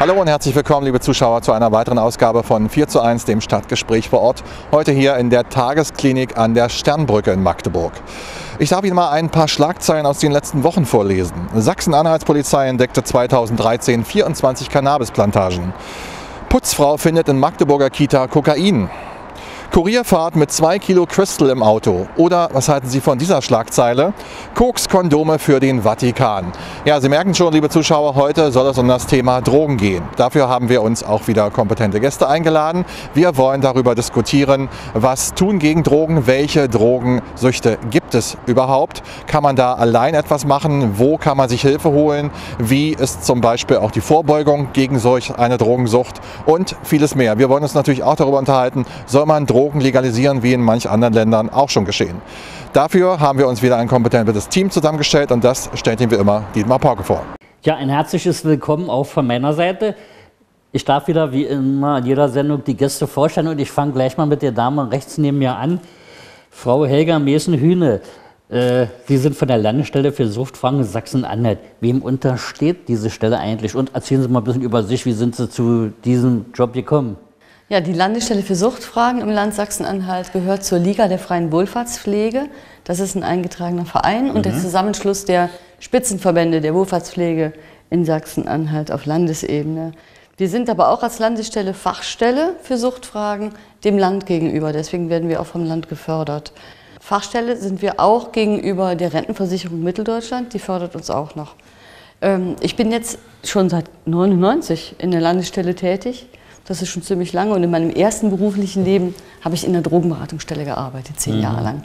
Hallo und herzlich willkommen, liebe Zuschauer, zu einer weiteren Ausgabe von 4 zu 1, dem Stadtgespräch vor Ort. Heute hier in der Tagesklinik an der Sternbrücke in Magdeburg. Ich darf Ihnen mal ein paar Schlagzeilen aus den letzten Wochen vorlesen. Sachsen-Anhalts-Polizei entdeckte 2013 24 Cannabisplantagen. Putzfrau findet in Magdeburger Kita Kokain. Kurierfahrt mit zwei Kilo Crystal im Auto. Oder was halten Sie von dieser Schlagzeile? Koks-Kondome für den Vatikan. Ja, Sie merken schon, liebe Zuschauer, heute soll es um das Thema Drogen gehen. Dafür haben wir uns auch wieder kompetente Gäste eingeladen. Wir wollen darüber diskutieren, was tun gegen Drogen, welche Drogensüchte gibt es überhaupt? Kann man da allein etwas machen? Wo kann man sich Hilfe holen? Wie ist zum Beispiel auch die Vorbeugung gegen solch eine Drogensucht? Und vieles mehr. Wir wollen uns natürlich auch darüber unterhalten, soll man Drogen Drogen legalisieren, wie in manch anderen Ländern auch schon geschehen. Dafür haben wir uns wieder ein kompetentes Team zusammengestellt und das stellt Ihnen wie immer Dietmar Pauke vor. Ja, ein herzliches Willkommen auch von meiner Seite. Ich darf wieder wie immer in jeder Sendung die Gäste vorstellen und ich fange gleich mal mit der Dame rechts neben mir an. Frau Helga Mesen-Hühne, äh, Sie sind von der Landesstelle für Suchtfragen Sachsen-Anhalt. Wem untersteht diese Stelle eigentlich? Und erzählen Sie mal ein bisschen über sich, wie sind Sie zu diesem Job gekommen? Ja, die Landesstelle für Suchtfragen im Land Sachsen-Anhalt gehört zur Liga der freien Wohlfahrtspflege. Das ist ein eingetragener Verein mhm. und der mhm. Zusammenschluss der Spitzenverbände der Wohlfahrtspflege in Sachsen-Anhalt auf Landesebene. Wir sind aber auch als Landesstelle Fachstelle für Suchtfragen dem Land gegenüber. Deswegen werden wir auch vom Land gefördert. Fachstelle sind wir auch gegenüber der Rentenversicherung Mitteldeutschland. Die fördert uns auch noch. Ähm, ich bin jetzt schon seit 99 in der Landesstelle tätig das ist schon ziemlich lange. Und in meinem ersten beruflichen Leben habe ich in der Drogenberatungsstelle gearbeitet, zehn mhm. Jahre lang.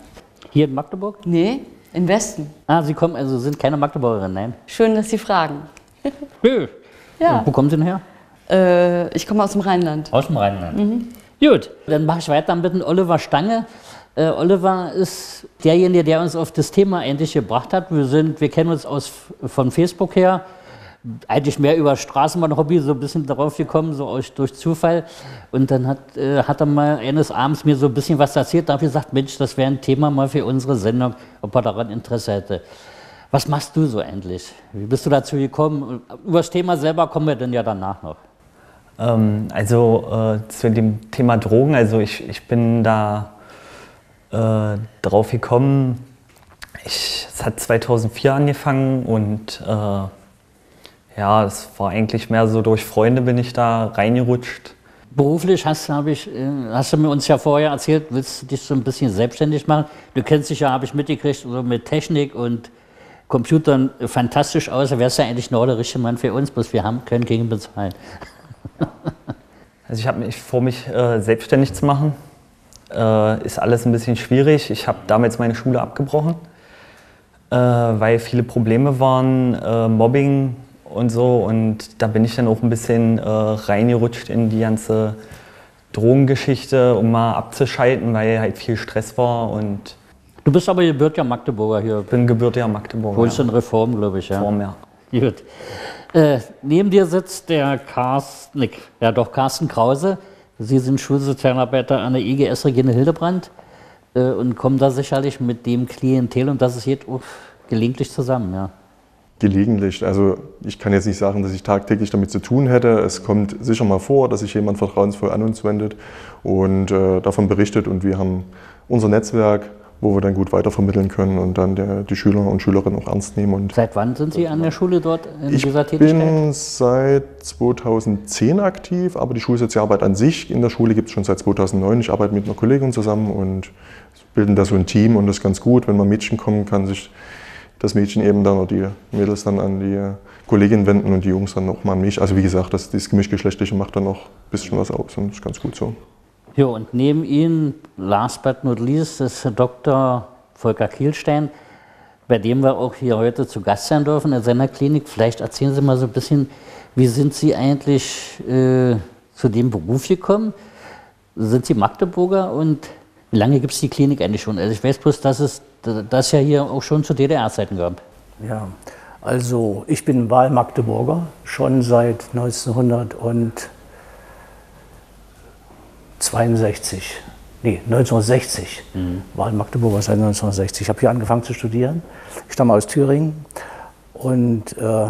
Hier in Magdeburg? Nee, im Westen. Ah, Sie kommen, also sind keine Magdeburgerin, nein? Schön, dass Sie fragen. Ja. Und wo kommen Sie denn her? Äh, ich komme aus dem Rheinland. Aus dem Rheinland. Mhm. Gut, dann mache ich weiter mit dem Oliver Stange. Äh, Oliver ist derjenige, der uns auf das Thema endlich gebracht hat. Wir, sind, wir kennen uns aus, von Facebook her eigentlich mehr über Straßenbahn-Hobby so ein bisschen darauf gekommen, so durch Zufall. Und dann hat, äh, hat er mal eines Abends mir so ein bisschen was erzählt. Da habe ich gesagt, Mensch, das wäre ein Thema mal für unsere Sendung, ob er daran Interesse hätte. Was machst du so endlich? Wie bist du dazu gekommen? Über das Thema selber kommen wir dann ja danach noch. Ähm, also äh, zu dem Thema Drogen, also ich, ich bin da äh, drauf gekommen, es hat 2004 angefangen und äh, ja, es war eigentlich mehr so durch Freunde bin ich da reingerutscht. Beruflich hast, ich, äh, hast du mir uns ja vorher erzählt, willst du dich so ein bisschen selbstständig machen. Du kennst dich ja, habe ich mitgekriegt, so mit Technik und Computern fantastisch aus. Da wärst du ja eigentlich noch der richtige Mann für uns, bloß wir haben, können gegen bezahlen. also ich habe mich vor, mich äh, selbstständig zu machen. Äh, ist alles ein bisschen schwierig. Ich habe damals meine Schule abgebrochen, äh, weil viele Probleme waren, äh, Mobbing, und so. Und da bin ich dann auch ein bisschen äh, reingerutscht in die ganze Drogengeschichte, um mal abzuschalten, weil halt viel Stress war. Und du bist aber gebürtiger Magdeburger hier. Ich bin gebürtiger Magdeburger. Wohlst in Reform, glaube ich. Ja. Reform, ja. Gut. Äh, neben dir sitzt der Carsten, Nick, ja doch, Carsten Krause. Sie sind Schulsozialarbeiter an der IGS Regine Hildebrand äh, und kommen da sicherlich mit dem Klientel, und das ist jetzt gelegentlich zusammen, ja. Gelegentlich. Also ich kann jetzt nicht sagen, dass ich tagtäglich damit zu tun hätte. Es kommt sicher mal vor, dass sich jemand vertrauensvoll an uns wendet und äh, davon berichtet. Und wir haben unser Netzwerk, wo wir dann gut weitervermitteln können und dann der, die Schüler und Schülerinnen auch ernst nehmen. Und seit wann sind Sie an der Schule dort in ich dieser Tätigkeit? Ich bin seit 2010 aktiv, aber die Schulsozialarbeit an sich in der Schule gibt es schon seit 2009. Ich arbeite mit einer Kollegin zusammen und bilden da so ein Team und das ist ganz gut. Wenn mal Mädchen kommen, kann sich das Mädchen eben dann oder die Mädels dann an die Kollegin wenden und die Jungs dann auch mal an mich. Also wie gesagt, das, das Gemischtgeschlechtliche macht dann noch ein bisschen was aus und ist ganz gut so. Ja, und neben Ihnen, last but not least, ist Dr. Volker Kielstein, bei dem wir auch hier heute zu Gast sein dürfen in seiner Klinik. Vielleicht erzählen Sie mal so ein bisschen, wie sind Sie eigentlich äh, zu dem Beruf gekommen? Sind Sie Magdeburger und wie lange gibt es die Klinik eigentlich schon? Also ich weiß bloß, dass es das ja hier auch schon zu DDR-Zeiten gab. Ja, also ich bin Wahlmagdeburger, schon seit 1962. Nee, 1960. Mhm. Wahlmagdeburger seit 1960. Ich habe hier angefangen zu studieren. Ich stamme aus Thüringen und äh,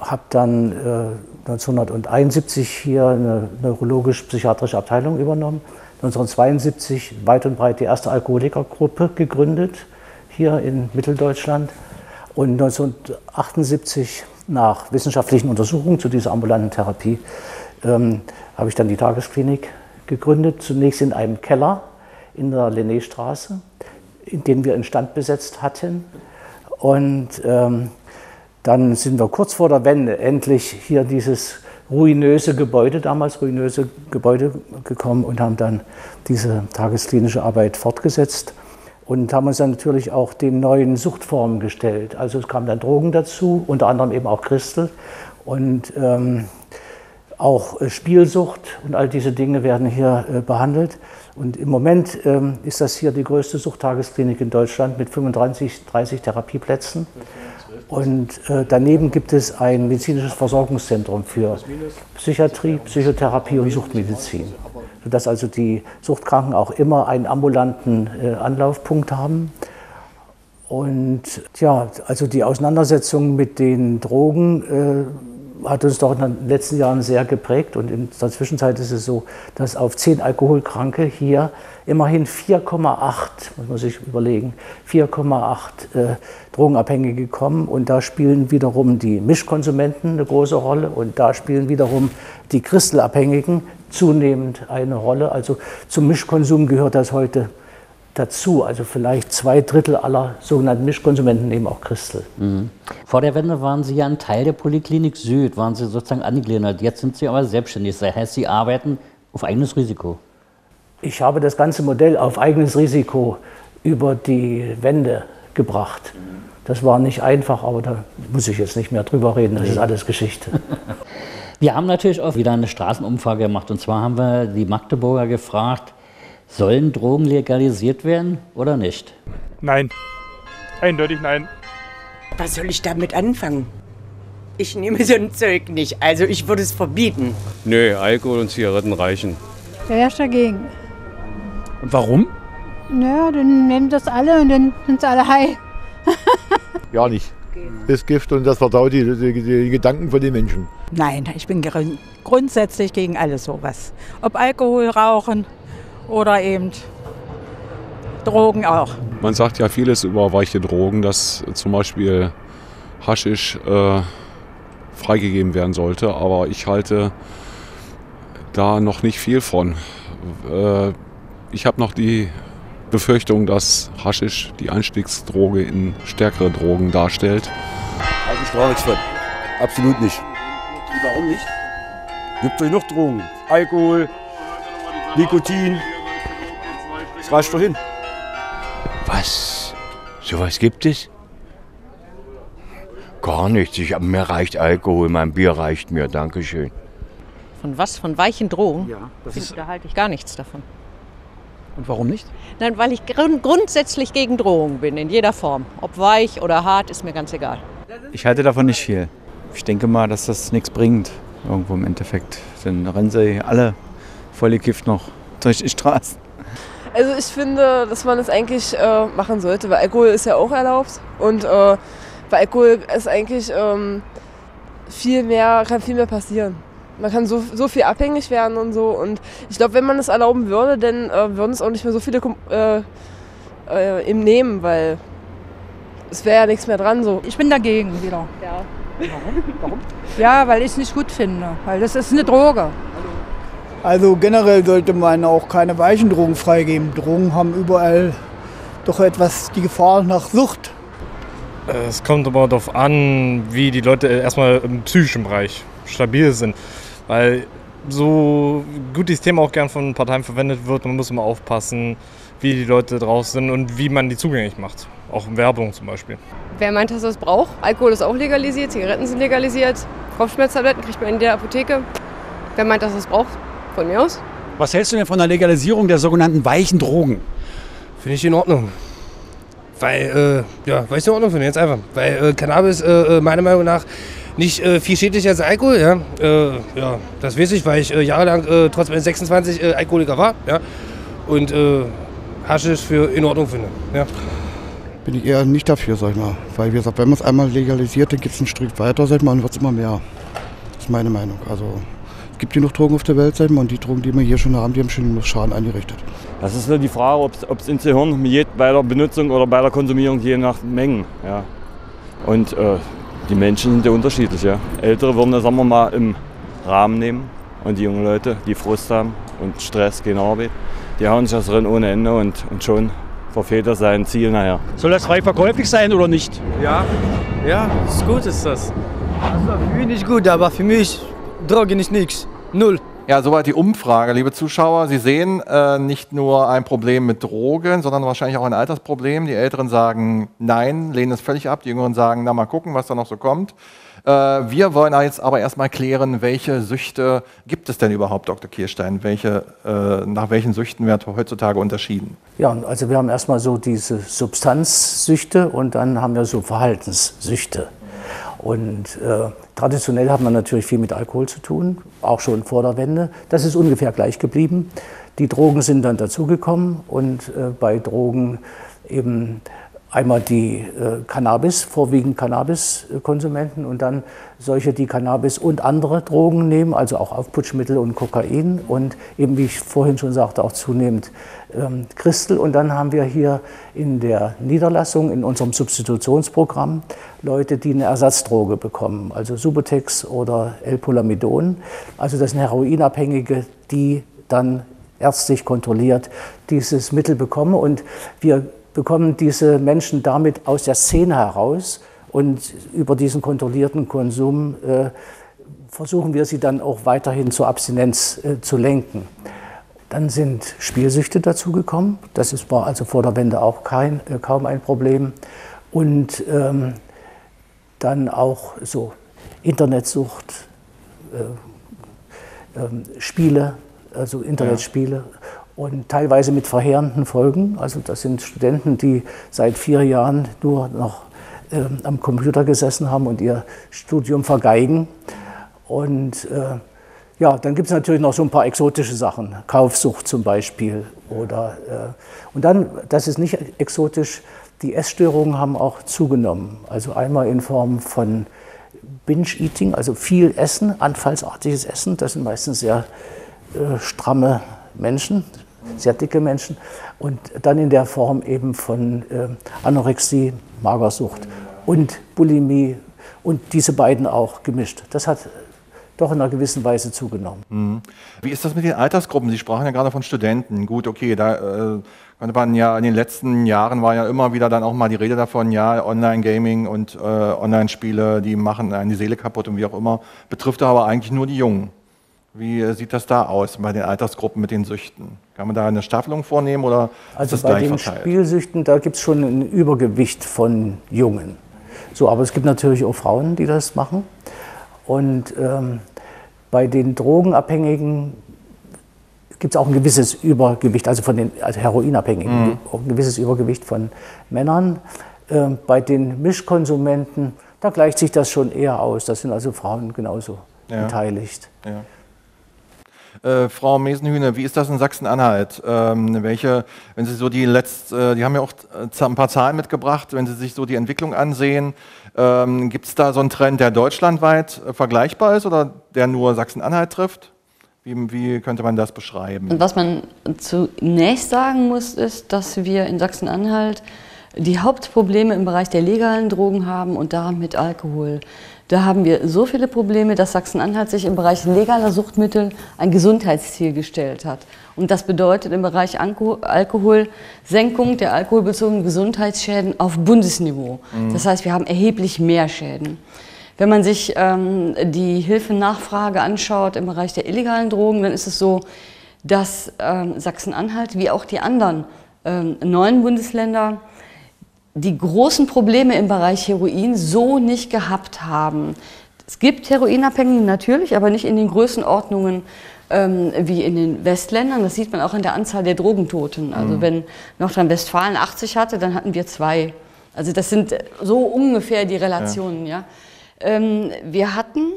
habe dann äh, 1971 hier eine neurologisch-psychiatrische Abteilung übernommen. 1972 weit und breit die erste Alkoholikergruppe gegründet, hier in Mitteldeutschland. Und 1978 nach wissenschaftlichen Untersuchungen zu dieser ambulanten Therapie ähm, habe ich dann die Tagesklinik gegründet, zunächst in einem Keller in der Lenné-Straße, in den wir Stand besetzt hatten. Und ähm, dann sind wir kurz vor der Wende endlich hier dieses ruinöse Gebäude, damals ruinöse Gebäude gekommen und haben dann diese tagesklinische Arbeit fortgesetzt und haben uns dann natürlich auch den neuen Suchtformen gestellt. Also es kamen dann Drogen dazu, unter anderem eben auch Christel und ähm, auch äh, Spielsucht und all diese Dinge werden hier äh, behandelt. Und im Moment ähm, ist das hier die größte Suchttagesklinik in Deutschland mit 35, 30 Therapieplätzen. Und äh, daneben gibt es ein medizinisches Versorgungszentrum für Psychiatrie, Psychotherapie und Suchtmedizin, sodass also die Suchtkranken auch immer einen ambulanten äh, Anlaufpunkt haben. Und ja, also die Auseinandersetzung mit den Drogen äh, hat uns doch in den letzten Jahren sehr geprägt. Und in der Zwischenzeit ist es so, dass auf zehn Alkoholkranke hier immerhin 4,8, muss man sich überlegen, 4,8 äh, Drogenabhängige kommen. Und da spielen wiederum die Mischkonsumenten eine große Rolle. Und da spielen wiederum die Christelabhängigen zunehmend eine Rolle. Also zum Mischkonsum gehört das heute dazu. Also vielleicht zwei Drittel aller sogenannten Mischkonsumenten nehmen auch Christel. Mhm. Vor der Wende waren Sie ja ein Teil der Poliklinik Süd, waren Sie sozusagen angegliedert. Jetzt sind Sie aber selbstständig. Das heißt, Sie arbeiten auf eigenes Risiko. Ich habe das ganze Modell auf eigenes Risiko über die Wende gebracht. Das war nicht einfach, aber da muss ich jetzt nicht mehr drüber reden. Das ist alles Geschichte. Wir haben natürlich auch wieder eine Straßenumfrage gemacht. Und zwar haben wir die Magdeburger gefragt, Sollen Drogen legalisiert werden oder nicht? Nein. Eindeutig nein. Was soll ich damit anfangen? Ich nehme so ein Zeug nicht. Also ich würde es verbieten. Nö, Alkohol und Zigaretten reichen. Wer wäre dagegen? Und warum? Naja, dann nehmen das alle und dann sind sie alle high. ja, nicht. Das Gift und das verdaut die, die, die, Gedanken von den Menschen. Nein, ich bin grundsätzlich gegen alles sowas. Ob Alkohol, Rauchen, oder eben Drogen auch. Man sagt ja vieles über weiche Drogen, dass zum Beispiel Haschisch äh, freigegeben werden sollte, aber ich halte da noch nicht viel von. Äh, ich habe noch die Befürchtung, dass Haschisch die Einstiegsdroge in stärkere Drogen darstellt. Halte ich gar nichts von. Absolut nicht. Warum nicht? Gibt es noch Drogen. Alkohol, Nikotin, das reicht doch hin. Was? Sowas gibt es? Gar nichts. Ich, mir reicht Alkohol, mein Bier reicht mir. Dankeschön. Von was? Von weichen Drogen? Ja. Das ist da halte ich gar nichts davon. Und warum nicht? Nein, weil ich grund grundsätzlich gegen Drohungen bin, in jeder Form. Ob weich oder hart, ist mir ganz egal. Ich halte davon nicht viel. Ich denke mal, dass das nichts bringt, irgendwo im Endeffekt. Dann rennen sie alle voll gekifft noch durch die Straßen. Also ich finde, dass man es eigentlich äh, machen sollte, weil Alkohol ist ja auch erlaubt und äh, bei Alkohol ist eigentlich ähm, viel mehr, kann viel mehr passieren. Man kann so, so viel abhängig werden und so und ich glaube, wenn man es erlauben würde, dann äh, würden es auch nicht mehr so viele äh, äh, im nehmen, weil es wäre ja nichts mehr dran so. Ich bin dagegen wieder. Ja. Warum? Warum? Ja, weil ich es nicht gut finde, weil das ist eine Droge. Also generell sollte man auch keine weichen Drogen freigeben. Drogen haben überall doch etwas die Gefahr nach Sucht. Es kommt aber darauf an, wie die Leute erstmal im psychischen Bereich stabil sind. Weil so gut dieses Thema auch gern von Parteien verwendet wird, man muss immer aufpassen, wie die Leute draus sind und wie man die zugänglich macht. Auch in Werbung zum Beispiel. Wer meint, dass er es braucht? Alkohol ist auch legalisiert, Zigaretten sind legalisiert, Kopfschmerztabletten kriegt man in der Apotheke. Wer meint, dass er es braucht? Von mir aus. Was hältst du denn von der Legalisierung der sogenannten weichen Drogen? Finde ich in Ordnung. Weil, äh, ja, weil ich in Ordnung finde, jetzt einfach. Weil äh, Cannabis äh, äh meiner Meinung nach nicht äh, viel schädlicher als Alkohol, ja. Äh, ja, das weiß ich, weil ich jahrelang trotz meines 26 Alkoholiker war, ja. Und Haschisch für in Ordnung finde, ja. bin ich eher nicht dafür, sag ich mal. Weil, wie gesagt, wenn man es einmal legalisiert, dann geht es einen Schritt weiter, sag ich mal, und wird es immer mehr. Das ist meine Meinung. Also, gibt genug Drogen auf der Welt, und die Drogen, die wir hier schon haben, die haben schon genug Schaden angerichtet. Das ist nur die Frage, ob es ins Gehirn geht bei der Benutzung oder bei der Konsumierung je nach Mengen. Ja. Und äh, die Menschen sind ja unterschiedlich. Ja. Ältere würden das, sagen wir mal, im Rahmen nehmen. Und die jungen Leute, die Frust haben und Stress gegen Arbeit, die hauen sich das drin ohne Ende und, und schon verfehlt er sein Ziel nachher. Soll das frei verkäuflich sein oder nicht? Ja, ja, ist gut ist das. Also für mich nicht gut, aber für mich Drogen ist nichts. Null. Ja, soweit die Umfrage, liebe Zuschauer. Sie sehen äh, nicht nur ein Problem mit Drogen, sondern wahrscheinlich auch ein Altersproblem. Die Älteren sagen nein, lehnen es völlig ab. Die Jüngeren sagen, na mal gucken, was da noch so kommt. Äh, wir wollen jetzt aber erstmal klären, welche Süchte gibt es denn überhaupt, Dr. Kirstein? Welche, äh, nach welchen Süchten wird heutzutage unterschieden? Ja, also wir haben erstmal so diese Substanzsüchte und dann haben wir so Verhaltenssüchte. Und äh, traditionell hat man natürlich viel mit Alkohol zu tun, auch schon vor der Wende. Das ist ungefähr gleich geblieben. Die Drogen sind dann dazugekommen und äh, bei Drogen eben einmal die äh, Cannabis, vorwiegend Cannabiskonsumenten und dann solche, die Cannabis und andere Drogen nehmen, also auch Aufputschmittel und Kokain und eben, wie ich vorhin schon sagte, auch zunehmend ähm, Christel. Und dann haben wir hier in der Niederlassung, in unserem Substitutionsprogramm, Leute, die eine Ersatzdroge bekommen, also Subutex oder L-Polamidon. Also das sind Heroinabhängige, die dann ärztlich kontrolliert dieses Mittel bekommen. Und wir bekommen diese Menschen damit aus der Szene heraus und über diesen kontrollierten Konsum äh, versuchen wir sie dann auch weiterhin zur Abstinenz äh, zu lenken. Dann sind Spielsüchte dazugekommen. Das ist, war also vor der Wende auch kein, äh, kaum ein Problem. Und ähm, dann auch so Internetsucht, äh, ähm, Spiele, also Internetspiele. Ja und teilweise mit verheerenden Folgen. Also das sind Studenten, die seit vier Jahren nur noch ähm, am Computer gesessen haben und ihr Studium vergeigen. Und äh, ja, dann gibt es natürlich noch so ein paar exotische Sachen, Kaufsucht zum Beispiel. Oder, äh, und dann, das ist nicht exotisch, die Essstörungen haben auch zugenommen. Also einmal in Form von Binge-Eating, also viel Essen, anfallsartiges Essen. Das sind meistens sehr äh, stramme Menschen, sehr dicke Menschen. Und dann in der Form eben von äh, Anorexie, Magersucht und Bulimie und diese beiden auch gemischt. Das hat doch in einer gewissen Weise zugenommen. Mhm. Wie ist das mit den Altersgruppen? Sie sprachen ja gerade von Studenten. Gut, okay, da äh, man ja in den letzten Jahren war ja immer wieder dann auch mal die Rede davon, ja, Online-Gaming und äh, Online-Spiele, die machen einen die Seele kaputt und wie auch immer, betrifft aber eigentlich nur die Jungen. Wie sieht das da aus bei den Altersgruppen mit den Süchten? Kann man da eine Staffelung vornehmen oder also ist das bei den verteilt? Spielsüchten, da gibt es schon ein Übergewicht von Jungen. So, aber es gibt natürlich auch Frauen, die das machen. Und ähm, bei den Drogenabhängigen gibt es auch ein gewisses Übergewicht, also von den also Heroinabhängigen, mhm. auch ein gewisses Übergewicht von Männern. Ähm, bei den Mischkonsumenten, da gleicht sich das schon eher aus. Das sind also Frauen genauso ja. beteiligt. Ja. Äh, Frau Mesenhühne, wie ist das in Sachsen-Anhalt? Ähm, welche, wenn Sie so die letzte, äh, die haben ja auch äh, ein paar Zahlen mitgebracht, wenn Sie sich so die Entwicklung ansehen, ähm, gibt es da so einen Trend, der deutschlandweit äh, vergleichbar ist oder der nur Sachsen-Anhalt trifft? Wie, wie, könnte man das beschreiben? Was man zunächst sagen muss, ist, dass wir in Sachsen-Anhalt die Hauptprobleme im Bereich der legalen Drogen haben und damit Alkohol. Da haben wir so viele Probleme, dass Sachsen-Anhalt sich im Bereich legaler Suchtmittel ein Gesundheitsziel gestellt hat. Und das bedeutet im Bereich Alkohol Senkung der alkoholbezogenen Gesundheitsschäden auf Bundesniveau. Mhm. Das heißt, wir haben erheblich mehr Schäden. Wenn man sich ähm, die Hilfenachfrage anschaut im Bereich der illegalen Drogen, dann ist es so, dass ähm, Sachsen-Anhalt wie auch die anderen ähm, neuen Bundesländer die großen Probleme im Bereich Heroin so nicht gehabt haben. Es gibt Heroinabhängige natürlich, aber nicht in den Größenordnungen ähm, wie in den Westländern. Das sieht man auch in der Anzahl der Drogentoten. Also mhm. wenn Nordrhein-Westfalen 80 hatte, dann hatten wir zwei. Also das sind so ungefähr die Relationen. Ja. ja. Ähm, wir hatten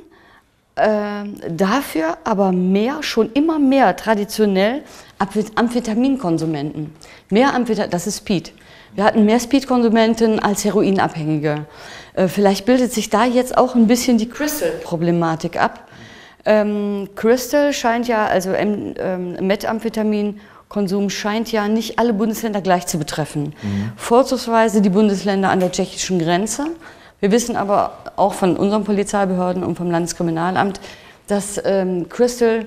äh, dafür aber mehr, schon immer mehr traditionell Amphet- Amphetaminkonsumenten. Mehr Ampheta das ist Speed. Wir hatten mehr Speed-Konsumenten als Heroinabhängige. Äh, Vielleicht bildet sich da jetzt auch ein bisschen die Crystal-Problematik ab. Ähm, Crystal scheint ja, also ähm, ähm, Methamphetamin-Konsum scheint ja nicht alle Bundesländer gleich zu betreffen. Vorzugsweise die Bundesländer an der tschechischen Grenze. Wir wissen aber auch von unseren Polizeibehörden und vom Landeskriminalamt, dass ähm, Crystal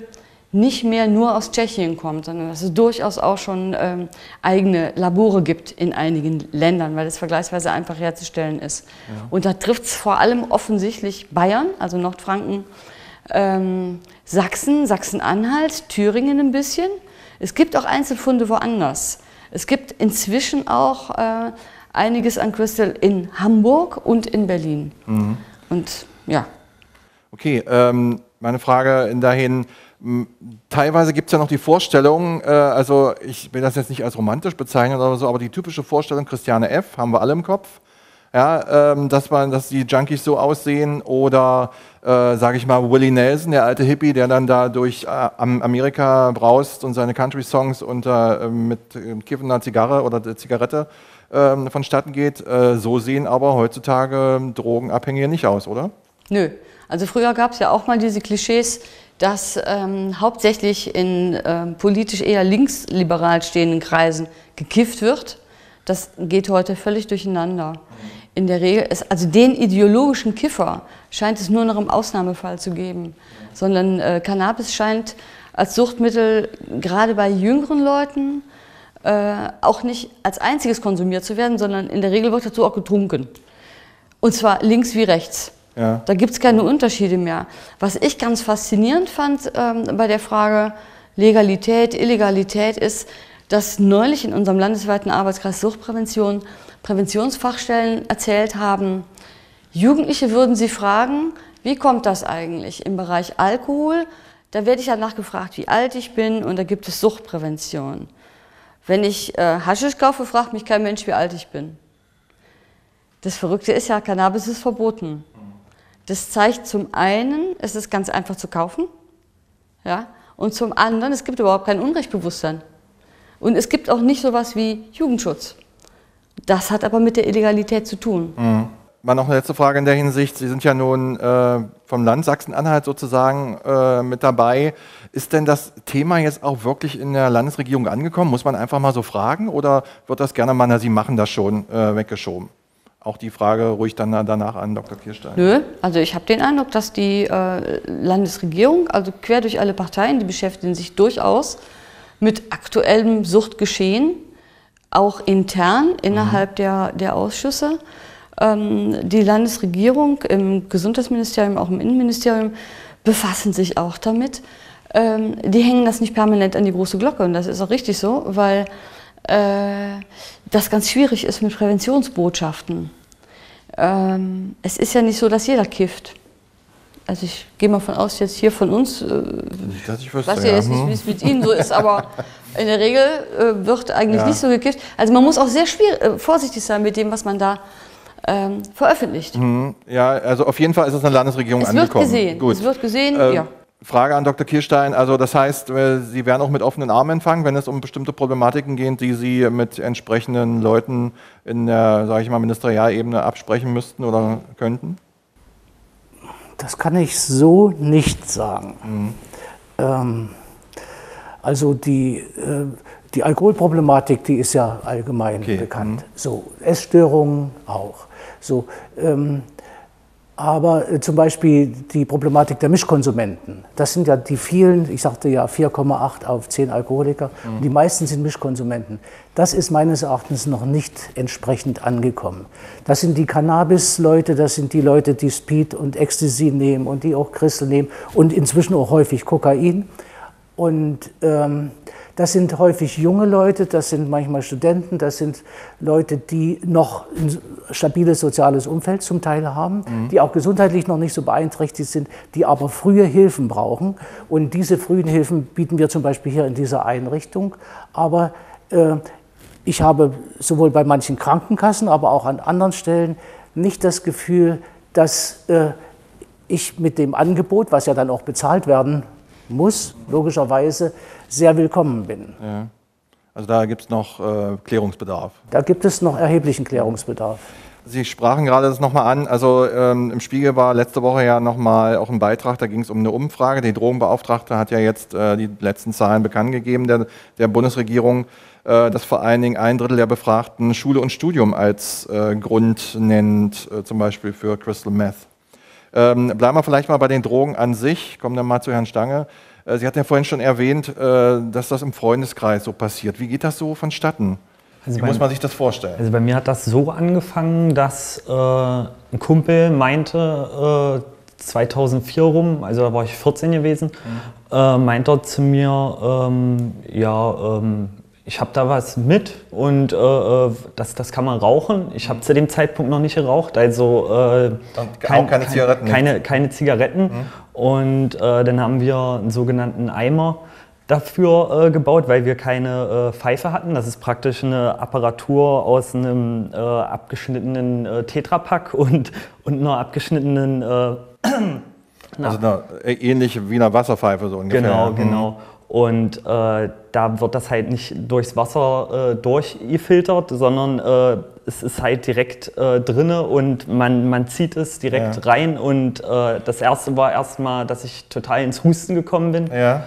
nicht mehr nur aus Tschechien kommt, sondern dass es durchaus auch schon ähm, eigene Labore gibt in einigen Ländern, weil es vergleichsweise einfach herzustellen ist. Und da trifft es vor allem offensichtlich Bayern, also Nordfranken, ähm, Sachsen, Sachsen-Anhalt, Thüringen ein bisschen. Es gibt auch Einzelfunde woanders. Es gibt inzwischen auch äh, einiges an Crystal in Hamburg und in Berlin. Mhm. Und ja, Okay, ähm, meine Frage in dahin, teilweise gibt es ja noch die Vorstellung, äh, also ich will das jetzt nicht als romantisch bezeichnen oder so, aber die typische Vorstellung, Christiane F., haben wir alle im Kopf, ja, ähm, dass, man, dass die Junkies so aussehen oder, äh, sage ich mal, Willie Nelson, der alte Hippie, der dann da durch äh, Am- Amerika braust und seine Country-Songs unter, äh, mit äh, kiffender Zigarre oder der Zigarette ähm, vonstatten geht. Äh, so sehen aber heutzutage Drogenabhängige nicht aus, oder? Nö. Also früher gab es ja auch mal diese Klischees, dass ähm, hauptsächlich in ähm, politisch eher linksliberal stehenden Kreisen gekifft wird. Das geht heute völlig durcheinander. In der Regel ist, also den ideologischen Kiffer scheint es nur noch im Ausnahmefall zu geben, sondern äh, Cannabis scheint als Suchtmittel gerade bei jüngeren Leuten äh, auch nicht als einziges konsumiert zu werden, sondern in der Regel wird dazu auch getrunken. Und zwar links wie rechts. Ja. Da gibt es keine Unterschiede mehr. Was ich ganz faszinierend fand ähm, bei der Frage Legalität, Illegalität ist, dass neulich in unserem landesweiten Arbeitskreis Suchtprävention Präventionsfachstellen erzählt haben, Jugendliche würden sie fragen, wie kommt das eigentlich im Bereich Alkohol? Da werde ich danach gefragt, wie alt ich bin und da gibt es Suchtprävention. Wenn ich äh, Haschisch kaufe, fragt mich kein Mensch, wie alt ich bin. Das Verrückte ist ja, Cannabis ist verboten. Das zeigt zum einen, es ist ganz einfach zu kaufen, ja, und zum anderen, es gibt überhaupt kein Unrechtbewusstsein. Und es gibt auch nicht sowas wie Jugendschutz. Das hat aber mit der Illegalität zu tun. Mhm. Mal noch eine letzte Frage in der Hinsicht. Sie sind ja nun äh, vom Land Sachsen-Anhalt sozusagen äh, mit dabei. Ist denn das Thema jetzt auch wirklich in der Landesregierung angekommen? Muss man einfach mal so fragen oder wird das gerne mal, na, Sie machen das schon, äh, weggeschoben? Auch die Frage ruhig dann danach an Dr. Kirstein. Nö, also ich habe den Eindruck, dass die äh, Landesregierung, also quer durch alle Parteien, die beschäftigen sich durchaus mit aktuellem Suchtgeschehen, auch intern innerhalb der, der Ausschüsse. Ähm, die Landesregierung im Gesundheitsministerium, auch im Innenministerium befassen sich auch damit. Ähm, die hängen das nicht permanent an die große Glocke und das ist auch richtig so, weil äh, das ganz schwierig ist mit Präventionsbotschaften. Ähm, es ist ja nicht so, dass jeder kifft. Also ich gehe mal von aus, jetzt hier von uns, äh, Nicht, dass ich wüsste, weiß ja jetzt nicht, Hm. wie es mit Ihnen so ist, aber in der Regel äh, wird eigentlich Ja. nicht so gekifft. Also man muss auch sehr äh, vorsichtig sein mit dem, was man da ähm, veröffentlicht. Mhm. Ja, also auf jeden Fall ist es in der Landesregierung Es wird angekommen. gesehen, Gut. es wird gesehen, Äh, ja. Frage an Dr. Kirstein. Also das heißt, äh, Sie werden auch mit offenen Armen empfangen, wenn es um bestimmte Problematiken geht, die Sie mit entsprechenden Leuten in der, sage ich mal, Ministerialebene absprechen müssten oder könnten? Das kann ich so nicht sagen. Mhm. Ähm, also die, äh, die Alkoholproblematik, die ist ja allgemein bekannt. So, Essstörungen auch. So, ähm, aber äh, zum Beispiel die Problematik der Mischkonsumenten. Das sind ja die vielen, ich sagte ja 4,8 auf 10 Alkoholiker. Mhm. Und die meisten sind Mischkonsumenten. Das ist meines Erachtens noch nicht entsprechend angekommen. Das sind die Cannabis-Leute, das sind die Leute, die Speed und Ecstasy nehmen und die auch Crystal nehmen und inzwischen auch häufig Kokain. Und ähm, das sind häufig junge Leute, das sind manchmal Studenten, das sind Leute, die noch ein stabiles soziales Umfeld zum Teil haben, Mhm. die auch gesundheitlich noch nicht so beeinträchtigt sind, die aber frühe Hilfen brauchen. Und diese frühen Hilfen bieten wir zum Beispiel hier in dieser Einrichtung. Aber äh, ich habe sowohl bei manchen Krankenkassen, aber auch an anderen Stellen nicht das Gefühl, dass äh, ich mit dem Angebot, was ja dann auch bezahlt werden muss, logischerweise sehr willkommen bin. Ja. Also da gibt es noch äh, Klärungsbedarf. Da gibt es noch erheblichen Klärungsbedarf. Sie sprachen gerade das nochmal an. Also ähm, im Spiegel war letzte Woche ja nochmal auch ein Beitrag, da ging es um eine Umfrage. Die Drogenbeauftragte hat ja jetzt äh, die letzten Zahlen bekannt gegeben der, der Bundesregierung, äh, dass vor allen Dingen ein Drittel der Befragten Schule und Studium als äh, Grund nennt, äh, zum Beispiel für Crystal Meth. Ähm, bleiben wir vielleicht mal bei den Drogen an sich. Kommen dann mal zu Herrn Stange. Äh, Sie hatten ja vorhin schon erwähnt, äh, dass das im Freundeskreis so passiert. Wie geht das so vonstatten? Also Wie bei- muss man sich das vorstellen? Also bei mir hat das so angefangen, dass äh, ein Kumpel meinte, äh, 2004 rum, also da war ich 14 gewesen, äh, meinte er zu mir, ähm, ja, ähm, ich habe da was mit und äh, äh, das, das kann man rauchen. Ich habe zu dem Zeitpunkt noch nicht geraucht, also äh, auch keine Zigaretten, Keine, keine Zigaretten. Und äh, dann haben wir einen sogenannten Eimer dafür äh, gebaut, weil wir keine äh, Pfeife hatten. Das ist praktisch eine Apparatur aus einem abgeschnittenen äh, Tetrapack und, und einer abgeschnittenen Also eine, äh, ähnlich wie eine Wasserpfeife so ungefähr. Genau, Mhm. genau. Und äh, da wird das halt nicht durchs Wasser äh, durchgefiltert, sondern äh, es ist halt direkt äh, drinne und man, man zieht es direkt Ja. rein. Und äh, das erste war erstmal, dass ich total ins Husten gekommen bin. Ja.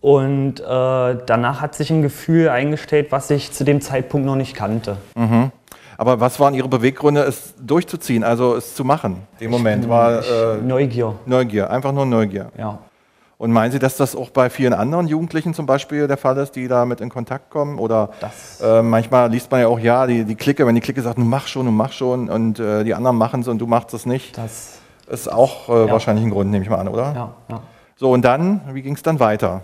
Und äh, danach hat sich ein Gefühl eingestellt, was ich zu dem Zeitpunkt noch nicht kannte. Mhm. Aber was waren Ihre Beweggründe, es durchzuziehen, also es zu machen? Dem Moment war äh, Neugier. Neugier, einfach nur Neugier. Ja. Und meinen Sie, dass das auch bei vielen anderen Jugendlichen zum Beispiel der Fall ist, die damit in Kontakt kommen? Oder äh, manchmal liest man ja auch, ja, die, die Clique, wenn die Clique sagt, du mach schon, du mach schon und äh, die anderen machen es und du machst es nicht. Das ist auch äh, Ja. wahrscheinlich ein Grund, nehme ich mal an, oder? Ja, ja. So, und dann, wie ging es dann weiter?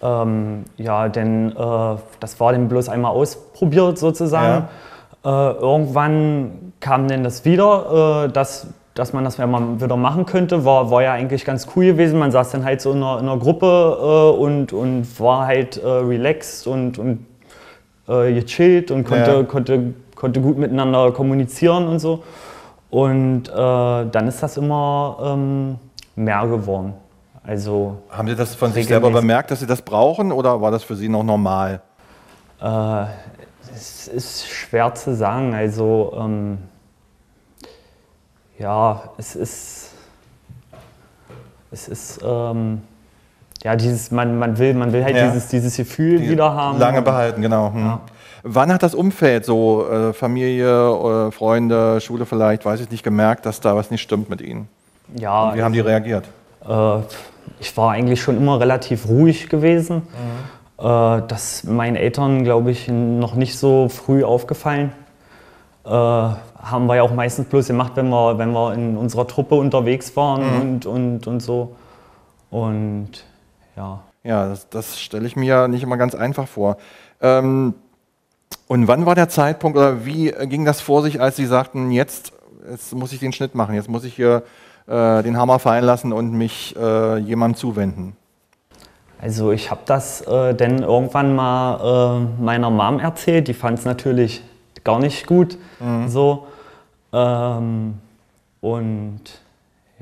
Ähm, ja, denn äh, das war dann bloß einmal ausprobiert sozusagen. Äh, irgendwann kam dann das wieder, äh, dass, dass man das mal wieder machen könnte. War, war ja eigentlich ganz cool gewesen. Man saß dann halt so in einer, in einer Gruppe äh, und, und war halt äh, relaxed und, und äh, gechillt und konnte, Ja. konnte, konnte gut miteinander kommunizieren und so. Und äh, dann ist das immer ähm, mehr geworden. Also Haben Sie das von sich selber bemerkt, dass Sie das brauchen oder war das für Sie noch normal? Äh, es ist schwer zu sagen. Also, ähm, ja, es ist. Es ist. Ähm, ja, dieses, man, man, will, man will halt Ja. dieses, dieses Gefühl wieder haben. Lange behalten, genau. Hm. Wann hat das Umfeld, so äh, Familie, äh, Freunde, Schule vielleicht, weiß ich nicht, gemerkt, dass da was nicht stimmt mit Ihnen? Ja, Und wie haben die reagiert? Äh, ich war eigentlich schon immer relativ ruhig gewesen. Mhm. Äh, das meinen Eltern, glaube ich, noch nicht so früh aufgefallen. Äh, haben wir ja auch meistens bloß gemacht, wenn wir, wenn wir in unserer Truppe unterwegs waren Mhm. und, und, und so. Und ja. Ja, das, das stelle ich mir nicht immer ganz einfach vor. Ähm, und wann war der Zeitpunkt oder wie ging das vor sich, als Sie sagten, jetzt, jetzt muss ich den Schnitt machen, jetzt muss ich hier äh, den Hammer fallen lassen und mich äh, jemandem zuwenden? Also ich habe das äh, dann irgendwann mal äh, meiner Mom erzählt. Die fand es natürlich gar nicht gut. Mhm. So. Ähm, und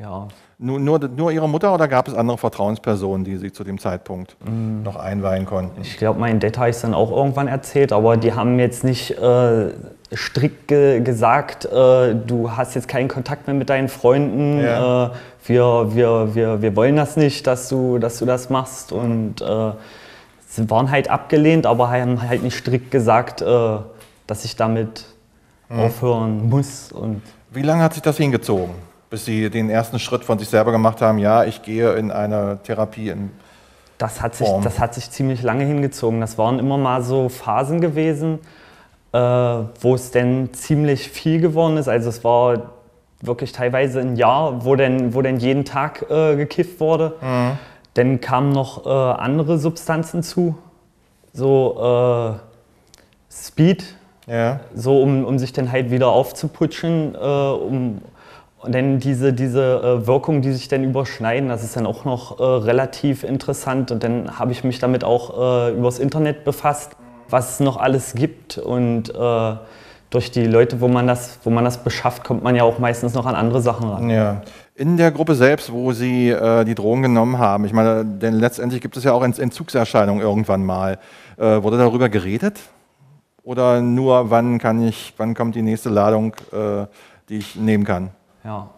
ja. Nur, nur, nur Ihre Mutter oder gab es andere Vertrauenspersonen, die Sie zu dem Zeitpunkt Mm. noch einweihen konnten? Ich glaube, mein ich dann auch irgendwann erzählt, aber die haben jetzt nicht äh, strikt ge gesagt, äh, du hast jetzt keinen Kontakt mehr mit deinen Freunden, Ja. äh, wir, wir, wir, wir wollen das nicht, dass du, dass du das machst. Und äh, sie waren halt abgelehnt, aber haben halt nicht strikt gesagt, äh, dass ich damit Mhm. aufhören muss. Und Wie lange hat sich das hingezogen, bis Sie den ersten Schritt von sich selber gemacht haben? Ja, ich gehe in eine Therapie. In Das hat, sich, Form. das hat sich ziemlich lange hingezogen. Das waren immer mal so Phasen gewesen, äh, wo es dann ziemlich viel geworden ist. Also es war wirklich teilweise ein Jahr, wo dann, wo dann jeden Tag äh, gekifft wurde. Mhm. Dann kamen noch äh, andere Substanzen zu, so äh, Speed, Ja. so um, um sich dann halt wieder aufzuputschen, äh, um, und dann diese, diese äh, Wirkungen, die sich dann überschneiden, das ist dann auch noch äh, relativ interessant. Und dann habe ich mich damit auch äh, übers Internet befasst, was es noch alles gibt. Und äh, durch die Leute, wo man, das, wo man das beschafft, kommt man ja auch meistens noch an andere Sachen ran. Ja. In der Gruppe selbst, wo Sie äh, die Drogen genommen haben, ich meine, denn letztendlich gibt es ja auch Entzugserscheinungen irgendwann mal. Äh, wurde darüber geredet? Oder nur, wann kann ich, wann kommt die nächste Ladung, äh, die ich nehmen kann? Ja.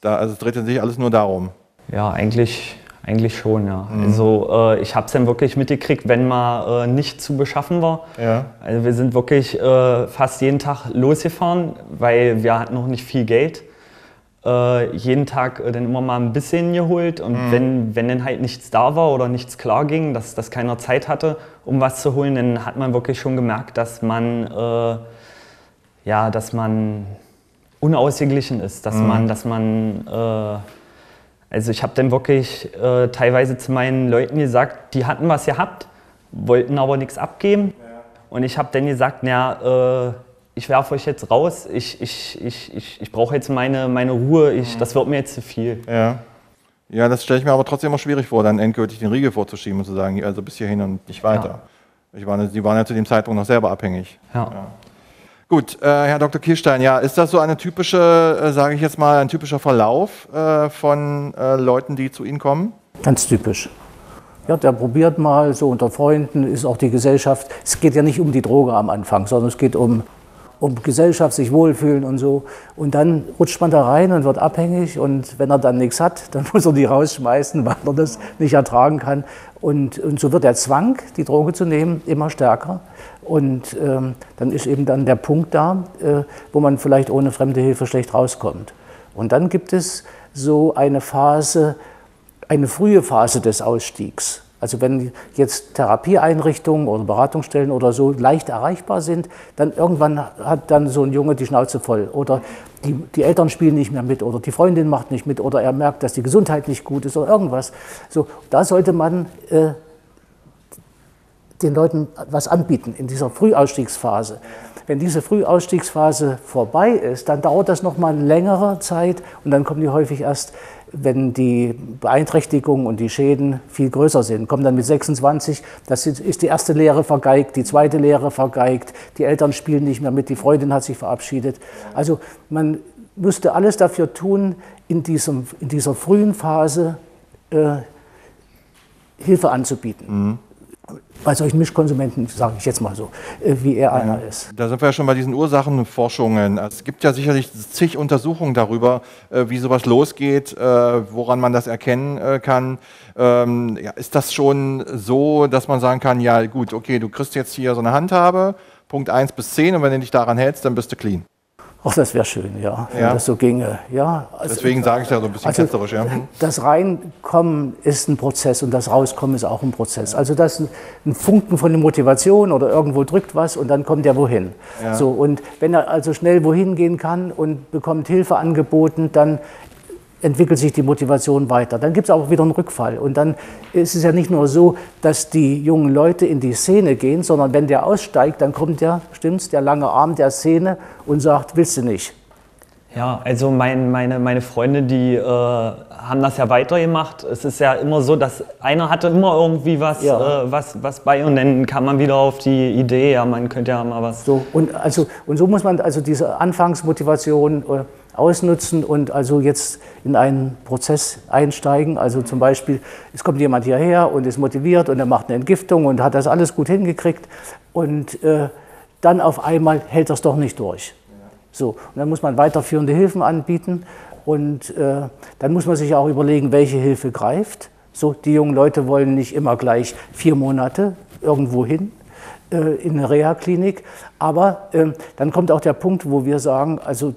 Da, also es dreht sich alles nur darum. Ja, eigentlich, eigentlich schon, ja. Mhm. Also äh, ich habe es dann wirklich mitgekriegt, wenn mal äh, nicht zu beschaffen war. Ja. Also wir sind wirklich äh, fast jeden Tag losgefahren, weil wir hatten noch nicht viel Geld. Äh, jeden Tag äh, dann immer mal ein bisschen geholt und Mhm. wenn, wenn dann halt nichts da war oder nichts klar ging, dass, dass keiner Zeit hatte, um was zu holen, dann hat man wirklich schon gemerkt, dass man, äh, ja, dass man unausgeglichen ist, dass Mhm. man, dass man äh, also ich habe dann wirklich äh, teilweise zu meinen Leuten gesagt, die hatten was gehabt, wollten aber nichts abgeben. Und ich habe dann gesagt, na, äh, ich werfe euch jetzt raus, ich, ich, ich, ich, ich brauche jetzt meine, meine Ruhe, ich, das wird mir jetzt zu viel. Ja. Ja, das stelle ich mir aber trotzdem immer schwierig vor, dann endgültig den Riegel vorzuschieben und zu sagen, also bis hierhin und nicht weiter. Ich war, Sie waren ja zu dem Zeitpunkt noch selber abhängig. Ja. Gut, äh, Herr Dr. Kirstein, ja, ist das so eine typische, äh, sage ich jetzt mal, ein typischer Verlauf äh, von äh, Leuten, die zu Ihnen kommen? Ganz typisch. Ja, der probiert mal so unter Freunden, ist auch die Gesellschaft. Es geht ja nicht um die Droge am Anfang, sondern es geht um, um Gesellschaft, sich wohlfühlen und so. Und dann rutscht man da rein und wird abhängig. Und wenn er dann nichts hat, dann muss er die rausschmeißen, weil er das nicht ertragen kann. Und, und so wird der Zwang, die Droge zu nehmen, immer stärker. Und ähm, dann ist eben dann der Punkt da, äh, wo man vielleicht ohne fremde Hilfe schlecht rauskommt. Und dann gibt es so eine Phase, eine frühe Phase des Ausstiegs. Also wenn jetzt Therapieeinrichtungen oder Beratungsstellen oder so leicht erreichbar sind, dann irgendwann hat dann so ein Junge die Schnauze voll oder die, die Eltern spielen nicht mehr mit oder die Freundin macht nicht mit oder er merkt, dass die Gesundheit nicht gut ist oder irgendwas. So, da sollte man äh, den Leuten was anbieten in dieser Frühausstiegsphase. Wenn diese Frühausstiegsphase vorbei ist, dann dauert das noch mal eine längere Zeit und dann kommen die häufig erst, wenn die Beeinträchtigungen und die Schäden viel größer sind. Kommen dann mit 26, das ist die erste Lehre vergeigt, die zweite Lehre vergeigt, die Eltern spielen nicht mehr mit, die Freundin hat sich verabschiedet. Also man müsste alles dafür tun, in, diesem, in dieser frühen Phase äh, Hilfe anzubieten. Bei solchen Mischkonsumenten, sage ich jetzt mal so, äh, wie er einer ist. Da sind wir ja schon bei diesen Ursachenforschungen. Es gibt ja sicherlich zig Untersuchungen darüber, äh, wie sowas losgeht, äh, woran man das erkennen kann. Ähm, ist das schon so, dass man sagen kann, ja gut, okay, du kriegst jetzt hier so eine Handhabe, Punkt 1 bis 10 und wenn du dich daran hältst, dann bist du clean. Ach, das wäre schön, ja, wenn Ja. das so ginge. Ja, also- Deswegen sage ich da so ein bisschen Also, ketzerisch. Ja. Das Reinkommen ist ein Prozess und das Rauskommen ist auch ein Prozess. Also das ist ein Funken von der Motivation oder irgendwo drückt was und dann kommt er wohin. Ja. So, und wenn er also schnell wohin gehen kann und bekommt Hilfe angeboten, dann entwickelt sich die Motivation weiter. Dann gibt es auch wieder einen Rückfall. Und dann ist es ja nicht nur so, dass die jungen Leute in die Szene gehen, sondern wenn der aussteigt, dann kommt der, stimmt's, der lange Arm der Szene und sagt, willst du nicht. Ja, also mein, meine, meine Freunde, die äh, haben das ja weitergemacht. Es ist ja immer so, dass einer hatte immer irgendwie was, Ja. äh, was, was bei und dann kam man wieder auf die Idee, ja, man könnte ja mal was. So, und, also, und so muss man also diese Anfangsmotivation äh, ausnutzen und also jetzt in einen Prozess einsteigen. Also zum Beispiel, es kommt jemand hierher und ist motiviert und er macht eine Entgiftung und hat das alles gut hingekriegt und äh, dann auf einmal hält das doch nicht durch. So, und dann muss man weiterführende Hilfen anbieten und äh, dann muss man sich auch überlegen, welche Hilfe greift. So, die jungen Leute wollen nicht immer gleich vier Monate irgendwo hin äh, in eine Reha-Klinik, aber ähm, dann kommt auch der Punkt, wo wir sagen, also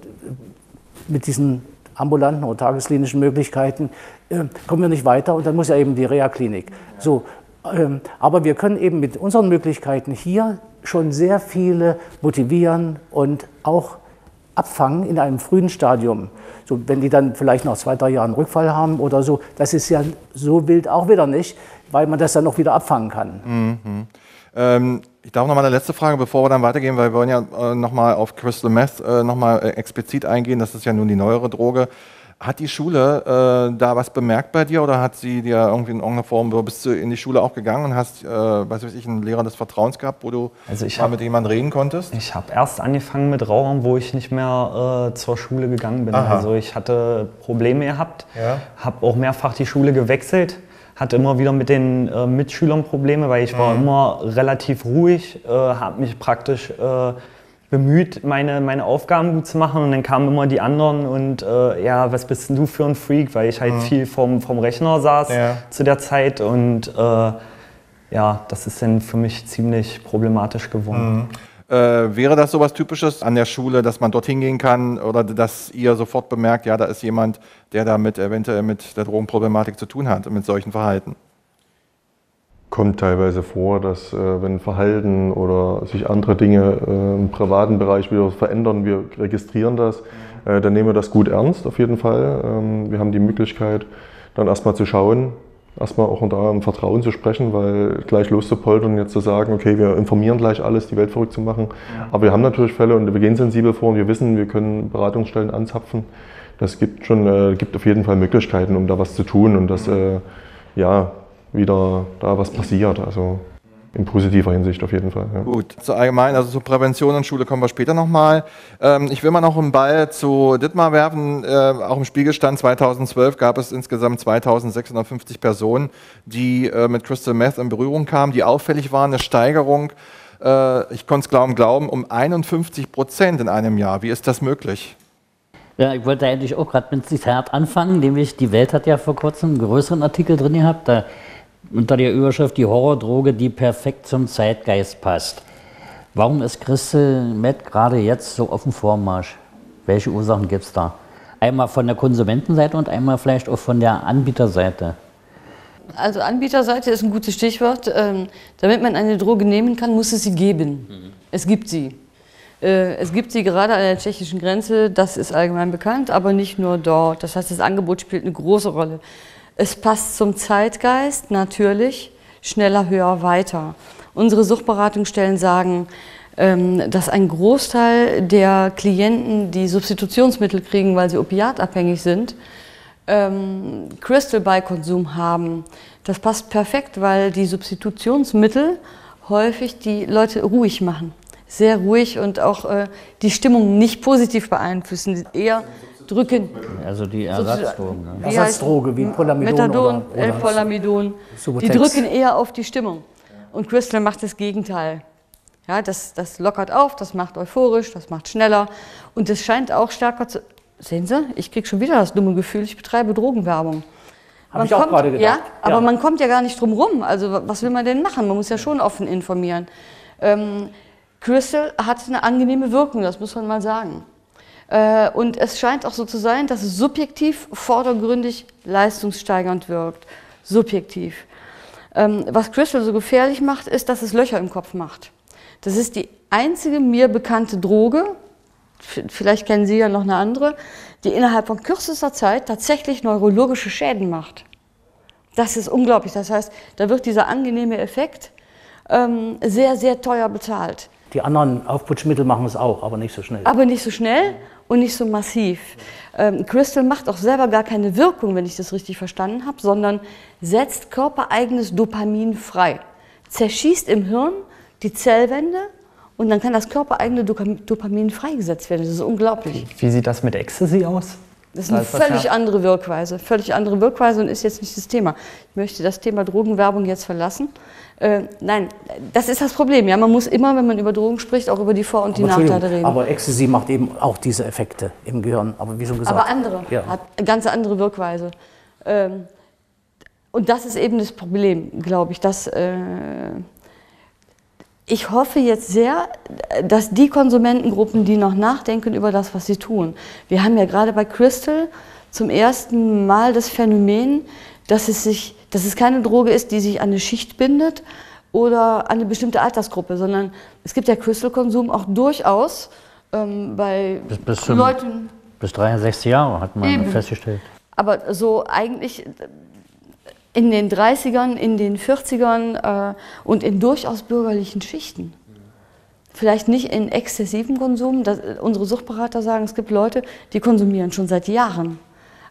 mit diesen ambulanten oder tagesklinischen Möglichkeiten äh, kommen wir nicht weiter und dann muss ja eben die Reha-Klinik. So, ähm, aber wir können eben mit unseren Möglichkeiten hier schon sehr viele motivieren und auch abfangen in einem frühen Stadium. So, wenn die dann vielleicht nach zwei, drei Jahren Rückfall haben oder so, das ist ja so wild auch wieder nicht, weil man das dann auch wieder abfangen kann. Mhm. Ähm, ich darf noch mal eine letzte Frage, bevor wir dann weitergehen, weil wir wollen ja äh, noch mal auf Crystal Meth äh, noch mal äh, explizit eingehen. Das ist ja nun die neuere Droge. Hat die Schule äh, da was bemerkt bei dir oder hat sie dir irgendwie in irgendeiner Form, bist du in die Schule auch gegangen und hast, äh, was weiß ich, einen Lehrer des Vertrauens gehabt, wo du Also ich mal hab- mit jemandem reden konntest? Ich habe erst angefangen mit Rauchen, wo ich nicht mehr äh, zur Schule gegangen bin. Aha. Also ich hatte Probleme gehabt, Ja. habe auch mehrfach die Schule gewechselt, hatte immer wieder mit den äh, Mitschülern Probleme, weil ich war Mhm. immer relativ ruhig, äh, habe mich praktisch äh, bemüht, meine, meine Aufgaben gut zu machen und dann kamen immer die anderen und äh, ja, was bist denn du für ein Freak, weil ich halt Mhm. viel vom, vom Rechner saß Ja. zu der Zeit und äh, ja, das ist dann für mich ziemlich problematisch geworden. Mhm. Äh, wäre das sowas Typisches an der Schule, dass man dorthin gehen kann oder dass ihr sofort bemerkt, ja, da ist jemand, der damit eventuell mit der Drogenproblematik zu tun hat, mit solchen Verhalten? Kommt teilweise vor, dass äh, wenn Verhalten oder sich andere Dinge äh, im privaten Bereich wieder verändern, wir registrieren das, äh, dann nehmen wir das gut ernst auf jeden Fall. Ähm, wir haben die Möglichkeit, dann erstmal zu schauen, erstmal auch da im Vertrauen zu sprechen, weil gleich loszupoltern und jetzt zu sagen, okay, wir informieren gleich alles, die Welt verrückt zu machen. Aber wir haben natürlich Fälle und wir gehen sensibel vor und wir wissen, wir können Beratungsstellen anzapfen. Das gibt schon, äh, gibt auf jeden Fall Möglichkeiten, um da was zu tun und dass äh, ja wieder da was passiert. Also in positiver Hinsicht auf jeden Fall. Ja. Gut, zu allgemein, also zur Prävention und Schule kommen wir später nochmal. Ähm, ich will mal noch einen Ball zu Dittmar werfen. Äh, auch im Spiegelstand 2012 gab es insgesamt 2650 Personen, die äh, mit Crystal Meth in Berührung kamen, die auffällig waren, eine Steigerung, äh, ich konnte es glauben, glauben, um 51 Prozent in einem Jahr. Wie ist das möglich? Ja, ich wollte eigentlich auch gerade mit Zitat anfangen, nämlich die Welt hat ja vor kurzem einen größeren Artikel drin gehabt, da unter der Überschrift die Horrordroge, die perfekt zum Zeitgeist passt. Warum ist Crystal Meth gerade jetzt so auf dem Vormarsch? Welche Ursachen gibt es da? Einmal von der Konsumentenseite und einmal vielleicht auch von der Anbieterseite. Also Anbieterseite ist ein gutes Stichwort. Ähm, damit man eine Droge nehmen kann, muss es sie geben. Es gibt sie. Äh, es gibt sie gerade an der tschechischen Grenze, das ist allgemein bekannt, aber nicht nur dort. Das heißt, das Angebot spielt eine große Rolle. Es passt zum Zeitgeist, natürlich, schneller, höher, weiter. Unsere Suchtberatungsstellen sagen, ähm, dass ein Großteil der Klienten, die Substitutionsmittel kriegen, weil sie opiatabhängig sind, ähm, Crystal bei Konsum haben. Das passt perfekt, weil die Substitutionsmittel häufig die Leute ruhig machen. Sehr ruhig und auch äh, die Stimmung nicht positiv beeinflussen, eher drücken. Also die Ersatzdrogen. Ne? Wie Ersatzdroge wie Polamidon Methadon, oder- oder- L-Polamidon. Die drücken eher auf die Stimmung. Und Crystal macht das Gegenteil. Ja, das, das lockert auf, das macht euphorisch, das macht schneller. Und es scheint auch stärker zu. Sehen Sie, ich kriege schon wieder das dumme Gefühl, ich betreibe Drogenwerbung. Hab Man ich auch kommt- gerade gedacht. Ja, aber Ja. man kommt ja gar nicht drum rum. Also wa- was will man denn machen? Man muss ja schon offen informieren. Ähm, Crystal hat eine angenehme Wirkung, das muss man mal sagen. Äh, und es scheint auch so zu sein, dass es subjektiv vordergründig leistungssteigernd wirkt. Subjektiv. Ähm, was Crystal so gefährlich macht, ist, dass es Löcher im Kopf macht. Das ist die einzige mir bekannte Droge, vielleicht kennen Sie ja noch eine andere, die innerhalb von kürzester Zeit tatsächlich neurologische Schäden macht. Das ist unglaublich. Das heißt, da wird dieser angenehme Effekt ähm, sehr, sehr teuer bezahlt. Die anderen Aufputschmittel machen es auch, aber nicht so schnell. Aber nicht so schnell und nicht so massiv. Ähm, Crystal macht auch selber gar keine Wirkung, wenn ich das richtig verstanden habe, sondern setzt körpereigenes Dopamin frei. Zerschießt im Hirn die Zellwände und dann kann das körpereigene Dopa- Dopamin freigesetzt werden. Das ist unglaublich. Wie sieht das mit Ecstasy aus? Das ist eine was völlig andere Wirkweise. Völlig andere Wirkweise und ist jetzt nicht das Thema. Ich möchte das Thema Drogenwerbung jetzt verlassen. Äh, nein, das ist das Problem. Ja, man muss immer, wenn man über Drogen spricht, auch über die Vor- und die Nachteile reden. Aber Ecstasy macht eben auch diese Effekte im Gehirn. Aber wie schon gesagt. Aber andere, Ja. hat eine ganz andere Wirkweise. Ähm, und das ist eben das Problem, glaube ich, dass äh, ich hoffe jetzt sehr, dass die Konsumentengruppen, die noch nachdenken über das, was sie tun. Wir haben ja gerade bei Crystal zum ersten Mal das Phänomen, dass es, sich, dass es keine Droge ist, die sich an eine Schicht bindet oder an eine bestimmte Altersgruppe, sondern es gibt ja Crystal-Konsum auch durchaus ähm, bei Bis, bis, Leuten, bis 63 Jahre hat man Eben. festgestellt. aber so eigentlich in den 30ern, in den 40ern äh, und in durchaus bürgerlichen Schichten. Vielleicht nicht in exzessivem Konsum. Das, unsere Suchtberater sagen, es gibt Leute, die konsumieren schon seit Jahren.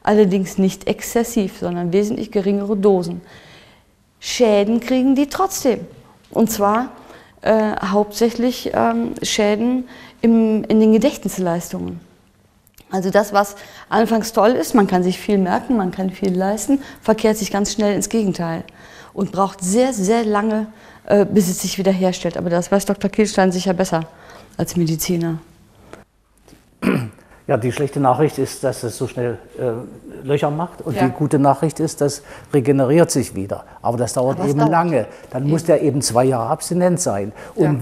Allerdings nicht exzessiv, sondern wesentlich geringere Dosen. Schäden kriegen die trotzdem. Und zwar äh, hauptsächlich ähm, Schäden im, in den Gedächtnisleistungen. Also das, was anfangs toll ist, man kann sich viel merken, man kann viel leisten, verkehrt sich ganz schnell ins Gegenteil und braucht sehr, sehr lange, äh, bis es sich wiederherstellt. Aber das weiß Dr. Kielstein sicher besser als Mediziner. Ja, die schlechte Nachricht ist, dass es so schnell äh, Löcher macht und Ja. die gute Nachricht ist, das regeneriert sich wieder. Aber das dauert Aber eben dauert. lange. Dann muss der eben zwei Jahre abstinent sein. Und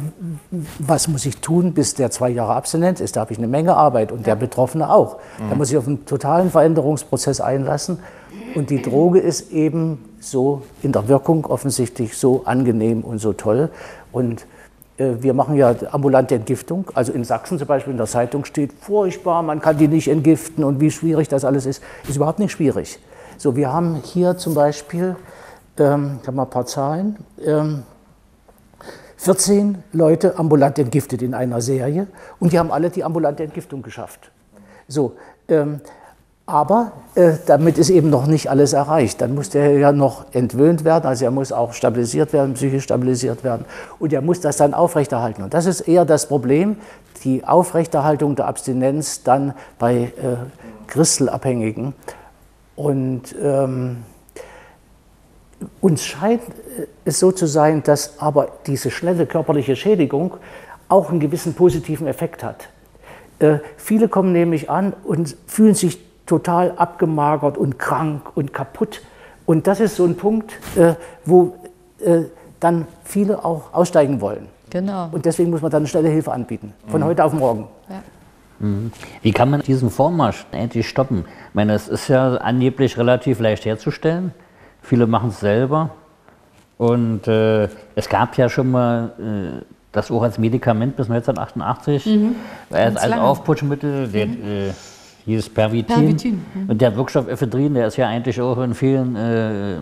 was muss ich tun, bis der zwei Jahre abstinent ist? Da habe ich eine Menge Arbeit und der Betroffene auch. Da Mhm. muss ich auf einen totalen Veränderungsprozess einlassen. Und die Droge ist eben so in der Wirkung offensichtlich so angenehm und so toll. Und äh, wir machen ja ambulante Entgiftung. Also in Sachsen zum Beispiel in der Zeitung steht, furchtbar, man kann die nicht entgiften und wie schwierig das alles ist. Ist überhaupt nicht schwierig. So, wir haben hier zum Beispiel, ähm, ich habe mal ein paar Zahlen, ähm, 14 Leute ambulant entgiftet in einer Serie und die haben alle die ambulante Entgiftung geschafft. So, ähm, aber äh, damit ist eben noch nicht alles erreicht. Dann muss der ja noch entwöhnt werden, also er muss auch stabilisiert werden, psychisch stabilisiert werden und er muss das dann aufrechterhalten. Und das ist eher das Problem, die Aufrechterhaltung der Abstinenz dann bei äh, Christelabhängigen. Und ähm, uns scheint äh, es so zu sein, dass aber diese schnelle körperliche Schädigung auch einen gewissen positiven Effekt hat. Äh, viele kommen nämlich an und fühlen sich total abgemagert und krank und kaputt. Und das ist so ein Punkt, äh, wo äh, dann viele auch aussteigen wollen. Genau. Und deswegen muss man dann schnelle Hilfe anbieten, von Mhm. heute auf morgen. Mhm. Wie kann man diesen Vormarsch endlich stoppen? Ich meine, es ist ja angeblich relativ leicht herzustellen. Viele machen es selber. Und äh, es gab ja schon mal äh, das auch als Medikament bis 1988, Mhm. als, als. Aufputschmittel, der hieß Pervitin. Pervitin, mhm. Und der Wirkstoff Ephedrin, der ist ja eigentlich auch in vielen äh,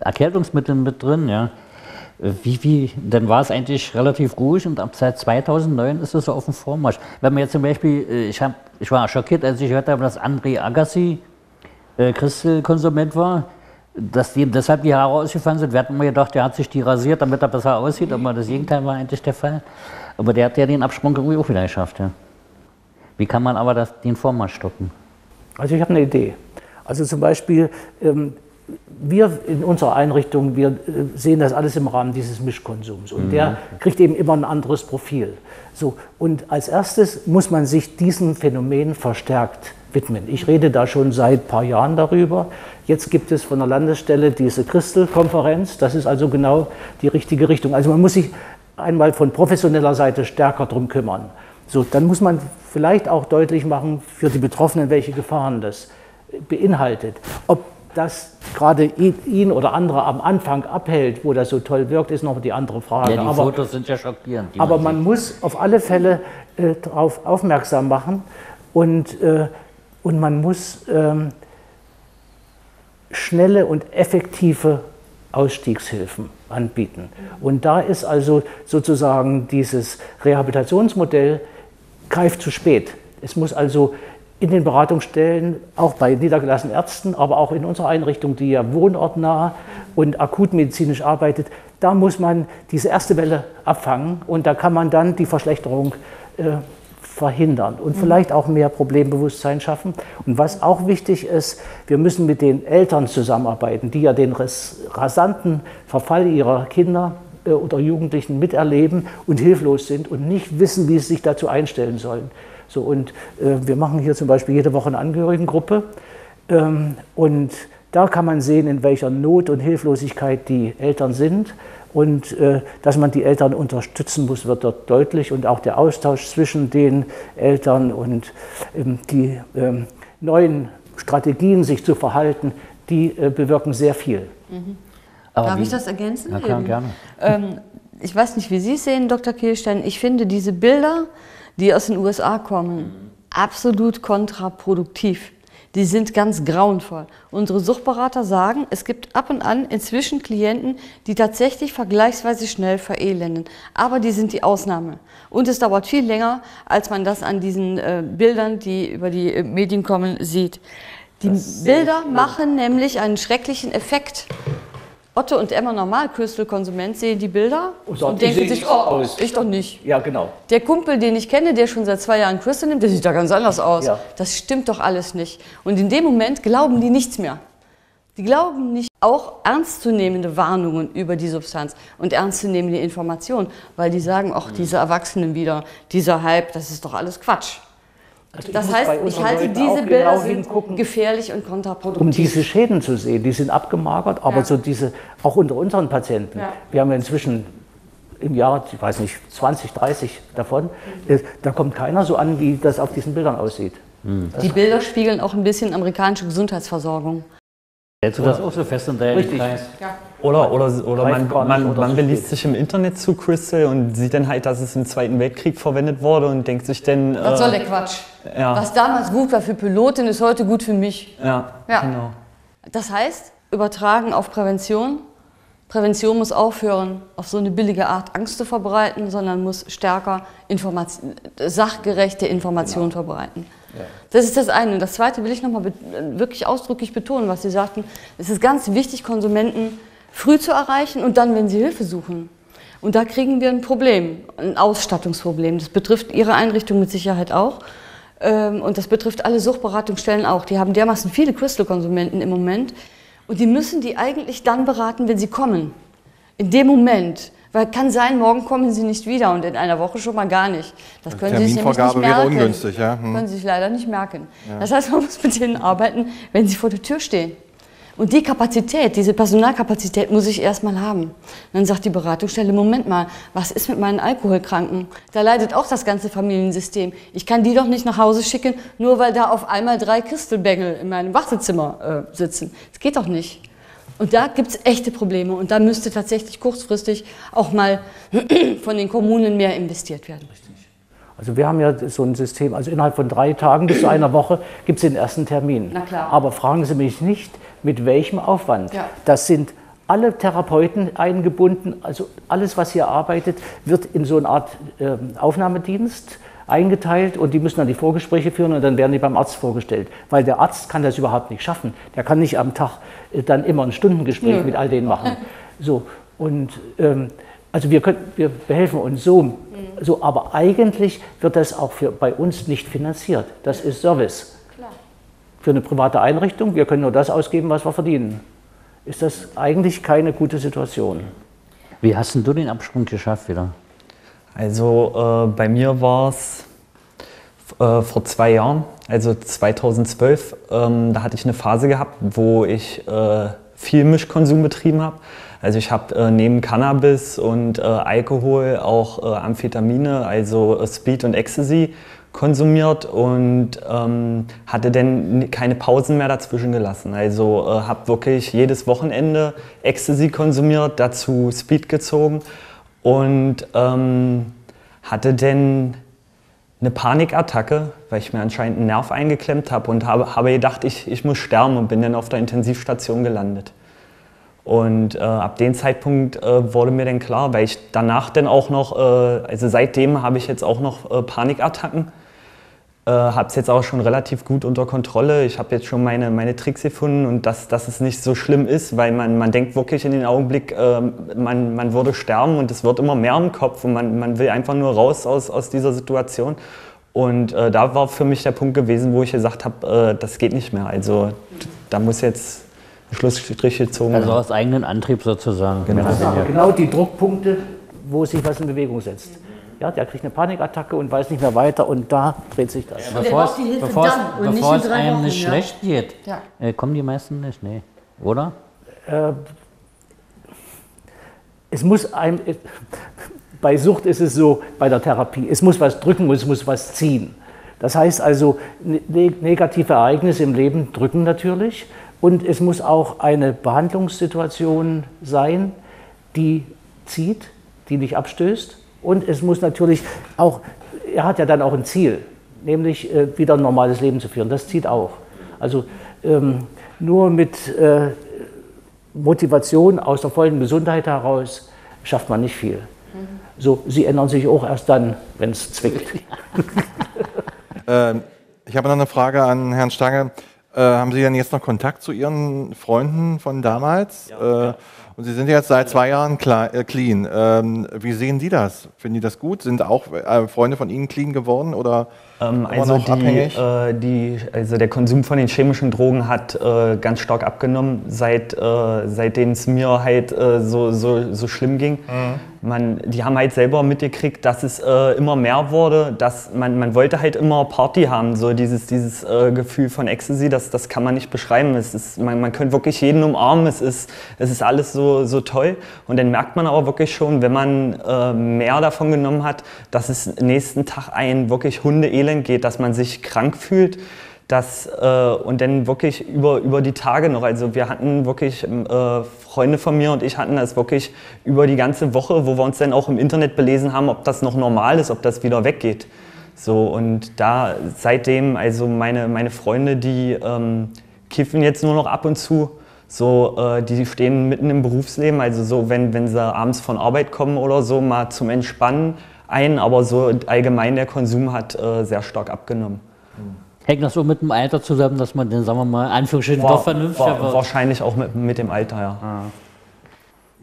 Erkältungsmitteln mit drin. Ja. Wie, wie, dann war es eigentlich relativ ruhig und ab seit 2009 ist es so auf dem Vormarsch. Wenn man jetzt zum Beispiel, äh, ich, hab, ich war schockiert, als ich gehört habe, dass André Agassi äh, Christelkonsument war, dass dem deshalb die Haare ausgefallen sind. Wir hatten immer gedacht, der hat sich die rasiert, damit er besser aussieht, aber das Gegenteil war eigentlich der Fall. Aber der hat ja den Absprung irgendwie auch wieder geschafft. Ja. Wie kann man aber das, den Vormarsch stoppen? Also ich habe eine Idee. Also zum Beispiel, ähm, wir in unserer Einrichtung, wir äh, sehen das alles im Rahmen dieses Mischkonsums. Und Mhm. der kriegt eben immer ein anderes Profil. So, und als erstes muss man sich diesem Phänomen verstärkt widmen. Ich rede da schon seit ein paar Jahren darüber. Jetzt gibt es von der Landesstelle diese Christel-Konferenz. Das ist also genau die richtige Richtung. Also man muss sich einmal von professioneller Seite stärker darum kümmern. So, dann muss man vielleicht auch deutlich machen für die Betroffenen, welche Gefahren das beinhaltet. Ob das gerade ihn oder andere am Anfang abhält, wo das so toll wirkt, ist noch die andere Frage. Ja, die aber, Fotos sind ja schockierend. aber man man muss auf alle Fälle äh, darauf aufmerksam machen und, äh, und man muss ähm, schnelle und effektive Ausstiegshilfen anbieten. Und da ist also sozusagen dieses Rehabilitationsmodell greift zu spät. Es muss also in den Beratungsstellen, auch bei niedergelassenen Ärzten, aber auch in unserer Einrichtung, die ja wohnortnah und akutmedizinisch arbeitet, da muss man diese erste Welle abfangen und da kann man dann die Verschlechterung äh, verhindern und vielleicht auch mehr Problembewusstsein schaffen. Und was auch wichtig ist, wir müssen mit den Eltern zusammenarbeiten, die ja den ras rasanten Verfall ihrer Kinder oder Jugendlichen miterleben und hilflos sind und nicht wissen, wie sie sich dazu einstellen sollen. So, und äh, wir machen hier zum Beispiel jede Woche eine Angehörigengruppe. Ähm, und da kann man sehen, in welcher Not und Hilflosigkeit die Eltern sind. Und äh, dass man die Eltern unterstützen muss, wird dort deutlich. Und auch der Austausch zwischen den Eltern und ähm, die ähm, neuen Strategien, sich zu verhalten, die äh, bewirken sehr viel. Mhm. Aber Darf wie- ich das ergänzen? Ja, klar, gerne. Ähm, ich weiß nicht, wie Sie es sehen, Dr. Kirstein. Ich finde diese Bilder, die aus den USA kommen, absolut kontraproduktiv. Die sind ganz grauenvoll. Unsere Suchtberater sagen, es gibt ab und an inzwischen Klienten, die tatsächlich vergleichsweise schnell verelenden. Aber die sind die Ausnahme. Und es dauert viel länger, als man das an diesen äh, Bildern, die über die äh, Medien kommen, sieht. Die Bilder machen nämlich einen schrecklichen Effekt. Otto und Emma Normal-Crystal-Konsument sehen die Bilder Und und, sagen, die denken sich, oh, aus. ich doch nicht. Ja, genau. Der Kumpel, den ich kenne, der schon seit zwei Jahren Crystal nimmt, der sieht da ganz anders aus. Ja. Das stimmt doch alles nicht. Und in dem Moment glauben die nichts mehr. Die glauben nicht auch ernstzunehmende Warnungen über die Substanz und ernstzunehmende Informationen, weil die sagen, auch diese Erwachsenen wieder, dieser Hype, das ist doch alles Quatsch. Also das heißt, ich halte Leuten diese Bilder genau sind gefährlich und kontraproduktiv. um diese Schäden zu sehen. Die sind abgemagert, aber Ja. so diese, auch unter unseren Patienten. Ja. Wir haben ja inzwischen im Jahr, ich weiß nicht, 20, 30 davon. Äh, Da kommt keiner so an, wie das auf diesen Bildern aussieht. Die Bilder spiegeln auch ein bisschen amerikanische Gesundheitsversorgung. Hältst du das auch so fest in deinem Richtig. Kreis? Oder, oder, oder man, man, oder man steht. sich im Internet zu Crystal und sieht dann halt, dass es im Zweiten Weltkrieg verwendet wurde und denkt sich dann. Was äh, soll der Quatsch? Ja. Was damals gut war für Piloten, ist heute gut für mich. Ja, Ja. genau. Das heißt, übertragen auf Prävention. Prävention muss aufhören, auf so eine billige Art Angst zu verbreiten, sondern muss stärker Information, sachgerechte Informationen verbreiten. Das ist das eine. Und das zweite will ich nochmal wirklich ausdrücklich betonen, was Sie sagten. Es ist ganz wichtig, Konsumenten früh zu erreichen und dann, wenn sie Hilfe suchen. Und da kriegen wir ein Problem, ein Ausstattungsproblem. Das betrifft Ihre Einrichtung mit Sicherheit auch. Ähm, Und das betrifft alle Suchtberatungsstellen auch. Die haben dermaßen viele Crystal-Konsumenten im Moment. Und die müssen die eigentlich dann beraten, wenn sie kommen. In dem Moment. Weil kann sein, morgen kommen sie nicht wieder und in einer Woche schon mal gar nicht. Das können sie sich nämlich nicht Terminvorgabe wäre merken. ungünstig, ja. Hm. Können sie sich leider nicht merken. Ja. Das heißt, man muss mit denen arbeiten, wenn sie vor der Tür stehen. Und die Kapazität, diese Personalkapazität muss ich erstmal haben. Dann sagt die Beratungsstelle, Moment mal, was ist mit meinen Alkoholkranken? Da leidet auch das ganze Familiensystem. Ich kann die doch nicht nach Hause schicken, nur weil da auf einmal drei Christelbengel in meinem Wartezimmer äh, sitzen. Das geht doch nicht. Und da gibt es echte Probleme und da müsste tatsächlich kurzfristig auch mal von den Kommunen mehr investiert werden. Also wir haben ja so ein System, also innerhalb von drei Tagen bis zu einer Woche gibt es den ersten Termin. Na klar. Aber fragen Sie mich nicht, mit welchem Aufwand. Ja. Das sind alle Therapeuten eingebunden, also alles, was hier arbeitet, wird in so eine Art ähm, Aufnahmedienst eingeteilt und die müssen dann die Vorgespräche führen und dann werden die beim Arzt vorgestellt. Weil der Arzt kann das überhaupt nicht schaffen. Der kann nicht am Tag äh, dann immer ein Stundengespräch Nö. mit all denen machen. So, und ähm, also wir, können, wir behelfen uns so, so, aber eigentlich wird das auch für, bei uns nicht finanziert. Das ist Service. Für eine private Einrichtung, wir können nur das ausgeben, was wir verdienen. Ist das eigentlich keine gute Situation? Wie hast denn du den Absprung geschafft wieder? Also äh, bei mir war es äh, vor zwei Jahren, also 2012, ähm, da hatte ich eine Phase gehabt, wo ich äh, viel Mischkonsum betrieben habe. Also ich habe äh, neben Cannabis und äh, Alkohol auch äh, Amphetamine, also äh, Speed und Ecstasy konsumiert und ähm, hatte dann keine Pausen mehr dazwischen gelassen. Also äh, habe wirklich jedes Wochenende Ecstasy konsumiert, dazu Speed gezogen und ähm, hatte dann eine Panikattacke, weil ich mir anscheinend einen Nerv eingeklemmt habe und habe, habe gedacht, ich, ich muss sterben und bin dann auf der Intensivstation gelandet. Und äh, ab dem Zeitpunkt äh, wurde mir dann klar, weil ich danach dann auch noch, äh, also seitdem habe ich jetzt auch noch äh, Panikattacken, äh, habe es jetzt auch schon relativ gut unter Kontrolle. Ich habe jetzt schon meine, meine Tricks gefunden und dass, dass es nicht so schlimm ist, weil man, man denkt wirklich in den Augenblick, äh, man, man würde sterben und es wird immer mehr im Kopf und man, man will einfach nur raus aus, aus dieser Situation. Und äh, da war für mich der Punkt gewesen, wo ich gesagt habe, äh, das geht nicht mehr. Also da muss jetzt ein Schlussstrich gezogen Also werden. aus eigenem Antrieb sozusagen. Genau. Genau die Druckpunkte, wo sich was in Bewegung setzt. Ja, der kriegt eine Panikattacke und weiß nicht mehr weiter und da dreht sich das. Die Hilfe bevor es, und nicht bevor es einem Wochen, nicht ja. schlecht geht, Ja. äh, kommen die meisten nicht, nee. Oder? Äh, es muss einem, äh, bei Sucht ist es so, bei der Therapie, es muss was drücken und es muss was ziehen. Das heißt also, ne negative Ereignisse im Leben drücken natürlich und es muss auch eine Behandlungssituation sein, die zieht, die nicht abstößt und es muss natürlich auch, er hat ja dann auch ein Ziel, nämlich äh, wieder ein normales Leben zu führen. Das zieht auch. Also ähm, nur mit äh, Motivation aus der vollen Gesundheit heraus schafft man nicht viel. So, sie ändern sich auch erst dann, wenn es zwickt. Ähm, ich habe noch eine Frage an Herrn Stange. Äh, haben Sie denn jetzt noch Kontakt zu Ihren Freunden von damals? Ja, äh, und Sie sind jetzt seit zwei Jahren äh, clean. Ähm, wie sehen die das? Finden die das gut? Sind auch äh, Freunde von Ihnen clean geworden oder ähm, also, die, äh, die, also der Konsum von den chemischen Drogen hat äh, ganz stark abgenommen, seit, seitdem es mir halt so, so, so schlimm ging. Mhm. Man, die haben halt selber mitgekriegt, dass es äh, immer mehr wurde, dass man, man wollte halt immer Party haben, so dieses, dieses äh, Gefühl von Ecstasy, das, das kann man nicht beschreiben. Es ist, man, man könnte wirklich jeden umarmen, es ist, es ist alles so, so toll. Und dann merkt man aber wirklich schon, wenn man mehr davon genommen hat, dass es nächsten Tag ein wirklich Hundeelend Elend geht, dass man sich krank fühlt. Das, äh, und dann wirklich über, über die Tage noch. Also wir hatten wirklich, äh, Freunde von mir und ich hatten das wirklich über die ganze Woche, wo wir uns dann auch im Internet belesen haben, ob das noch normal ist, ob das wieder weggeht. So, und da seitdem, also meine, meine Freunde, die ähm, kiffen jetzt nur noch ab und zu. So, äh, die stehen mitten im Berufsleben, also so, wenn, wenn sie abends von Arbeit kommen oder so, mal zum Entspannen ein, aber so allgemein der Konsum hat äh, sehr stark abgenommen. Hängt das so mit dem Alter zusammen, dass man den, sagen wir mal, Anführungsstrichen doch vernünftiger wird? Wahrscheinlich auch mit, mit dem Alter, ja. Ah.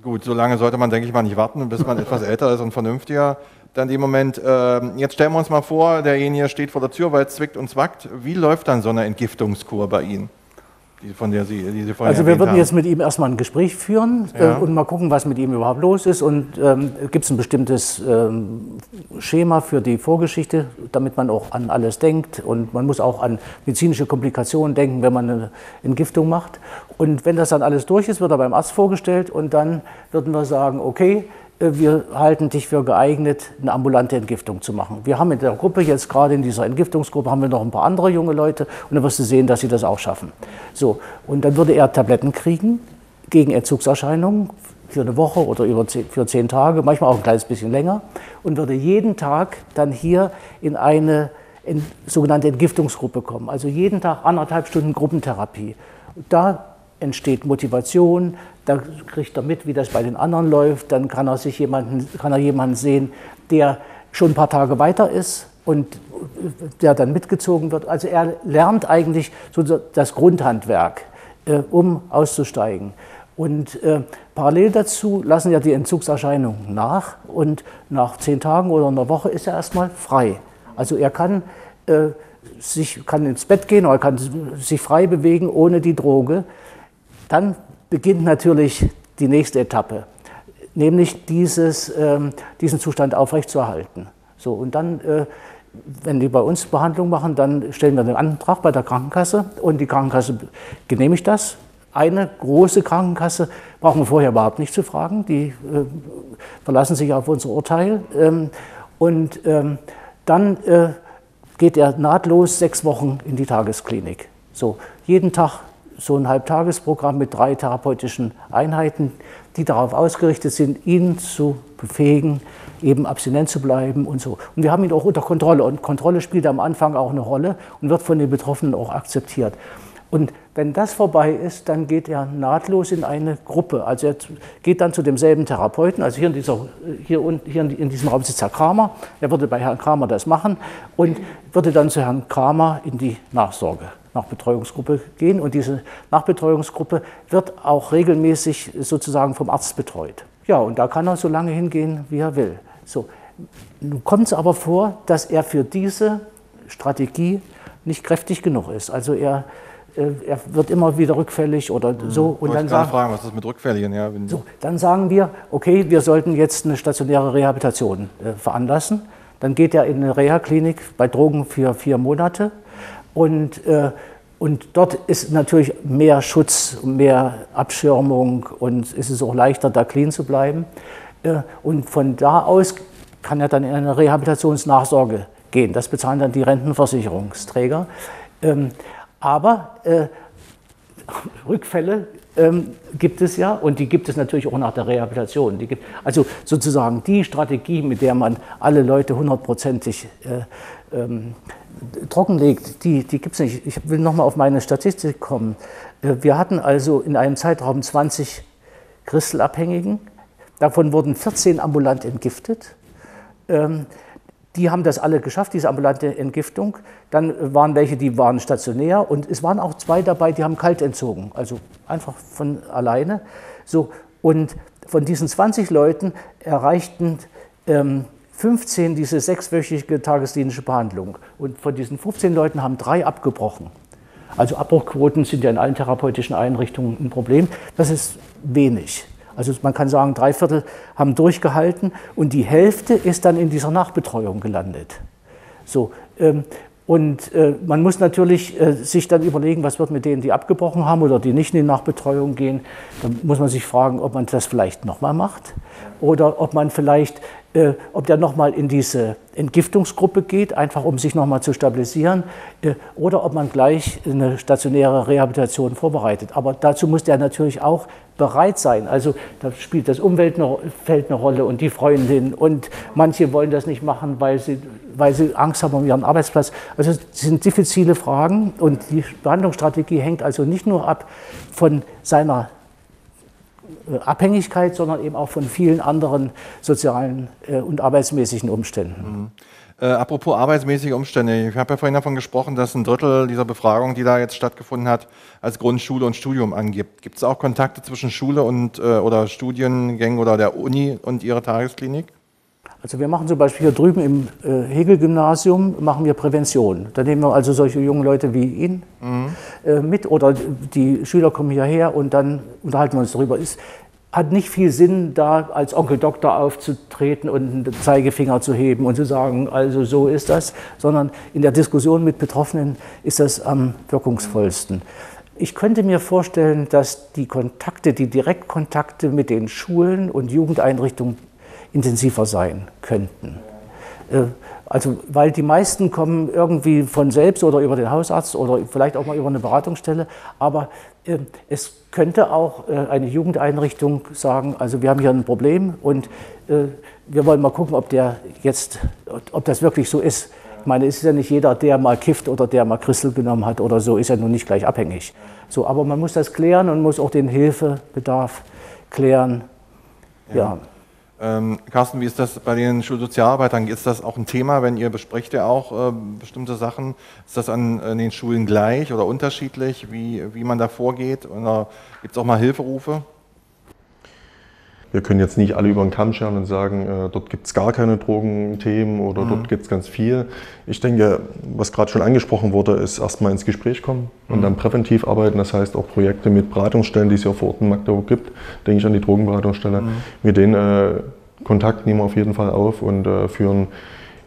Gut, so lange sollte man, denke ich mal, nicht warten, bis man etwas älter ist und vernünftiger. Dann im Moment, äh, jetzt stellen wir uns mal vor, derjenige steht vor der Tür, weil es zwickt und zwackt. Wie läuft dann so eine Entgiftungskur bei Ihnen? Die, von der Sie, die Sie vorhin Also wir würden haben. jetzt mit ihm erstmal ein Gespräch führen äh, ja. äh, und mal gucken, was mit ihm überhaupt los ist. Und ähm, gibt es ein bestimmtes ähm, Schema für die Vorgeschichte, damit man auch an alles denkt. Und man muss auch an medizinische Komplikationen denken, wenn man eine Entgiftung macht. Und wenn das dann alles durch ist, wird er beim Arzt vorgestellt und dann würden wir sagen, okay, wir halten dich für geeignet, eine ambulante Entgiftung zu machen. Wir haben in der Gruppe jetzt gerade in dieser Entgiftungsgruppe haben wir noch ein paar andere junge Leute und dann wirst du sehen, dass sie das auch schaffen. So und dann würde er Tabletten kriegen gegen Entzugserscheinungen für eine Woche oder über zehn, für zehn Tage, manchmal auch ein kleines bisschen länger und würde jeden Tag dann hier in eine in sogenannte Entgiftungsgruppe kommen. Also jeden Tag anderthalb Stunden Gruppentherapie. Da entsteht Motivation, da kriegt er mit, wie das bei den anderen läuft, dann kann er sich jemanden, kann er jemanden sehen, der schon ein paar Tage weiter ist und der dann mitgezogen wird. Also er lernt eigentlich so das Grundhandwerk, äh, um auszusteigen. Und äh, parallel dazu lassen ja die Entzugserscheinungen nach und nach zehn Tagen oder einer Woche ist er erstmal frei. Also er kann, äh, sich, kann ins Bett gehen oder kann sich frei bewegen ohne die Droge. Dann beginnt natürlich die nächste Etappe, nämlich dieses, ähm, diesen Zustand aufrechtzuerhalten. So, und dann, äh, wenn die bei uns Behandlung machen, dann stellen wir den Antrag bei der Krankenkasse und die Krankenkasse genehmigt das. Eine große Krankenkasse brauchen wir vorher überhaupt nicht zu fragen, die äh, verlassen sich auf unser Urteil. Ähm, und ähm, dann äh, geht er nahtlos sechs Wochen in die Tagesklinik. So, jeden Tag so ein Halbtagesprogramm mit drei therapeutischen Einheiten, die darauf ausgerichtet sind, ihn zu befähigen, eben abstinent zu bleiben und so. Und wir haben ihn auch unter Kontrolle. Und Kontrolle spielt am Anfang auch eine Rolle und wird von den Betroffenen auch akzeptiert. Und wenn das vorbei ist, dann geht er nahtlos in eine Gruppe. Also er geht dann zu demselben Therapeuten. Also hier in, dieser, hier, hier in diesem Raum sitzt Herr Kramer. Er würde bei Herrn Kramer das machen und würde dann zu Herrn Kramer in die Nachsorge Nachbetreuungsgruppe gehen. Und diese Nachbetreuungsgruppe wird auch regelmäßig sozusagen vom Arzt betreut. Ja, und da kann er so lange hingehen, wie er will. So. Nun kommt es aber vor, dass er für diese Strategie nicht kräftig genug ist. Also er, er wird immer wieder rückfällig oder mhm. so. Und dann sagen, fragen, was ist mit Rückfälligen? Ja, so, dann sagen wir, okay, wir sollten jetzt eine stationäre Rehabilitation äh, veranlassen. Dann geht er in eine Reha-Klinik bei Drogen für vier Monate. Und, äh, und dort ist natürlich mehr Schutz, mehr Abschirmung und es ist auch leichter, da clean zu bleiben. Äh, und von da aus kann er dann in eine Rehabilitationsnachsorge gehen. Das bezahlen dann die Rentenversicherungsträger. Ähm, aber äh, Rückfälle ähm, gibt es ja und die gibt es natürlich auch nach der Rehabilitation. Gibt, also sozusagen die Strategie, mit der man alle Leute hundertprozentig äh, ähm, trockenlegt, die, die gibt es nicht. Ich will nochmal auf meine Statistik kommen. Äh, wir hatten also in einem Zeitraum 20 Christelabhängigen. Davon wurden 14 ambulant entgiftet. Ähm, die haben das alle geschafft, diese ambulante Entgiftung. Dann waren welche, die waren stationär und es waren auch zwei dabei, die haben kalt entzogen, also einfach von alleine. So, und von diesen 20 Leuten erreichten ähm, 15 diese sechswöchige tagesklinische Behandlung. Und von diesen 15 Leuten haben drei abgebrochen. Also Abbruchquoten sind ja in allen therapeutischen Einrichtungen ein Problem. Das ist wenig. Also man kann sagen, drei Viertel haben durchgehalten und die Hälfte ist dann in dieser Nachbetreuung gelandet. So, ähm, und äh, man muss natürlich äh, sich dann überlegen, was wird mit denen, die abgebrochen haben oder die nicht in die Nachbetreuung gehen. Dann muss man sich fragen, ob man das vielleicht nochmal macht oder ob man vielleicht äh, ob der nochmal in diese Entgiftungsgruppe geht, einfach um sich nochmal zu stabilisieren, äh, oder ob man gleich eine stationäre Rehabilitation vorbereitet. Aber dazu muss der natürlich auch bereit sein. Also da spielt das Umweltfeld eine Rolle und die Freundin und manche wollen das nicht machen, weil sie, weil sie Angst haben um ihren Arbeitsplatz. Also es sind diffizile Fragen und die Behandlungsstrategie hängt also nicht nur ab von seiner äh, Abhängigkeit, sondern eben auch von vielen anderen sozialen äh, und arbeitsmäßigen Umständen. Mhm. Äh, apropos arbeitsmäßige Umstände, ich habe ja vorhin davon gesprochen, dass ein Drittel dieser Befragung, die da jetzt stattgefunden hat, als Grundschule und Studium angibt. Gibt es auch Kontakte zwischen Schule und äh, oder Studiengängen oder der Uni und Ihrer Tagesklinik? Also wir machen zum Beispiel hier drüben im äh, Hegel-Gymnasium machen wir Prävention. Da nehmen wir also solche jungen Leute wie ihn mhm. äh, mit oder die Schüler kommen hierher und dann unterhalten wir uns darüber. Es hat nicht viel Sinn, da als Onkel Doktor aufzutreten und einen Zeigefinger zu heben und zu sagen, also so ist das, sondern in der Diskussion mit Betroffenen ist das am wirkungsvollsten. Ich könnte mir vorstellen, dass die Kontakte, die Direktkontakte mit den Schulen und Jugendeinrichtungen intensiver sein könnten. Äh, also, weil die meisten kommen irgendwie von selbst oder über den Hausarzt oder vielleicht auch mal über eine Beratungsstelle. Aber es könnte auch äh, eine Jugendeinrichtung sagen, also wir haben hier ein Problem und äh, wir wollen mal gucken, ob der jetzt, ob das wirklich so ist. Ich meine, es ist ja nicht jeder, der mal kifft oder der mal Christel genommen hat oder so, ist ja nun nicht gleich abhängig. So, aber man muss das klären und muss auch den Hilfebedarf klären. ja. ja. Ähm, Carsten, wie ist das bei den Schulsozialarbeitern? Ist das auch ein Thema, wenn ihr besprecht ja auch äh, bestimmte Sachen? Ist das an, an, den Schulen gleich oder unterschiedlich, wie, wie man da vorgeht? Oder gibt es auch mal Hilferufe? Wir können jetzt nicht alle über den Kamm scheren und sagen, äh, dort gibt es gar keine Drogenthemen oder mhm. dort gibt es ganz viel. Ich denke, was gerade schon angesprochen wurde, ist erstmal ins Gespräch kommen und mhm. dann präventiv arbeiten. Das heißt auch Projekte mit Beratungsstellen, die es ja vor Ort in Magdeburg gibt, denke ich an die Drogenberatungsstelle. Mhm. Mit denen äh, Kontakt nehmen wir auf jeden Fall auf und äh, führen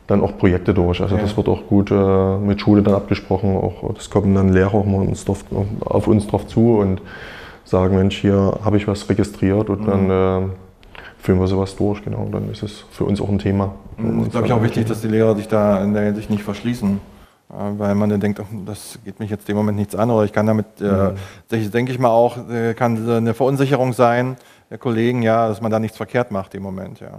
dann auch Projekte durch. Also ja. das wird auch gut äh, mit Schule dann abgesprochen. Auch das kommen dann Lehrer uns drauf, auf uns drauf zu und sagen, Mensch, hier habe ich was registriert und mhm. dann äh, führen wir sowas durch, genau. Dann ist es für uns auch ein Thema. Mhm. Es ist, glaube ich, auch wichtig, dass die Lehrer sich da in der Hinsicht nicht verschließen. Äh, weil man dann denkt, das geht mich jetzt im Moment nichts an oder ich kann damit, äh, mhm. denke ich mal auch, äh, kann eine Verunsicherung sein der Kollegen, ja, dass man da nichts verkehrt macht im Moment, ja.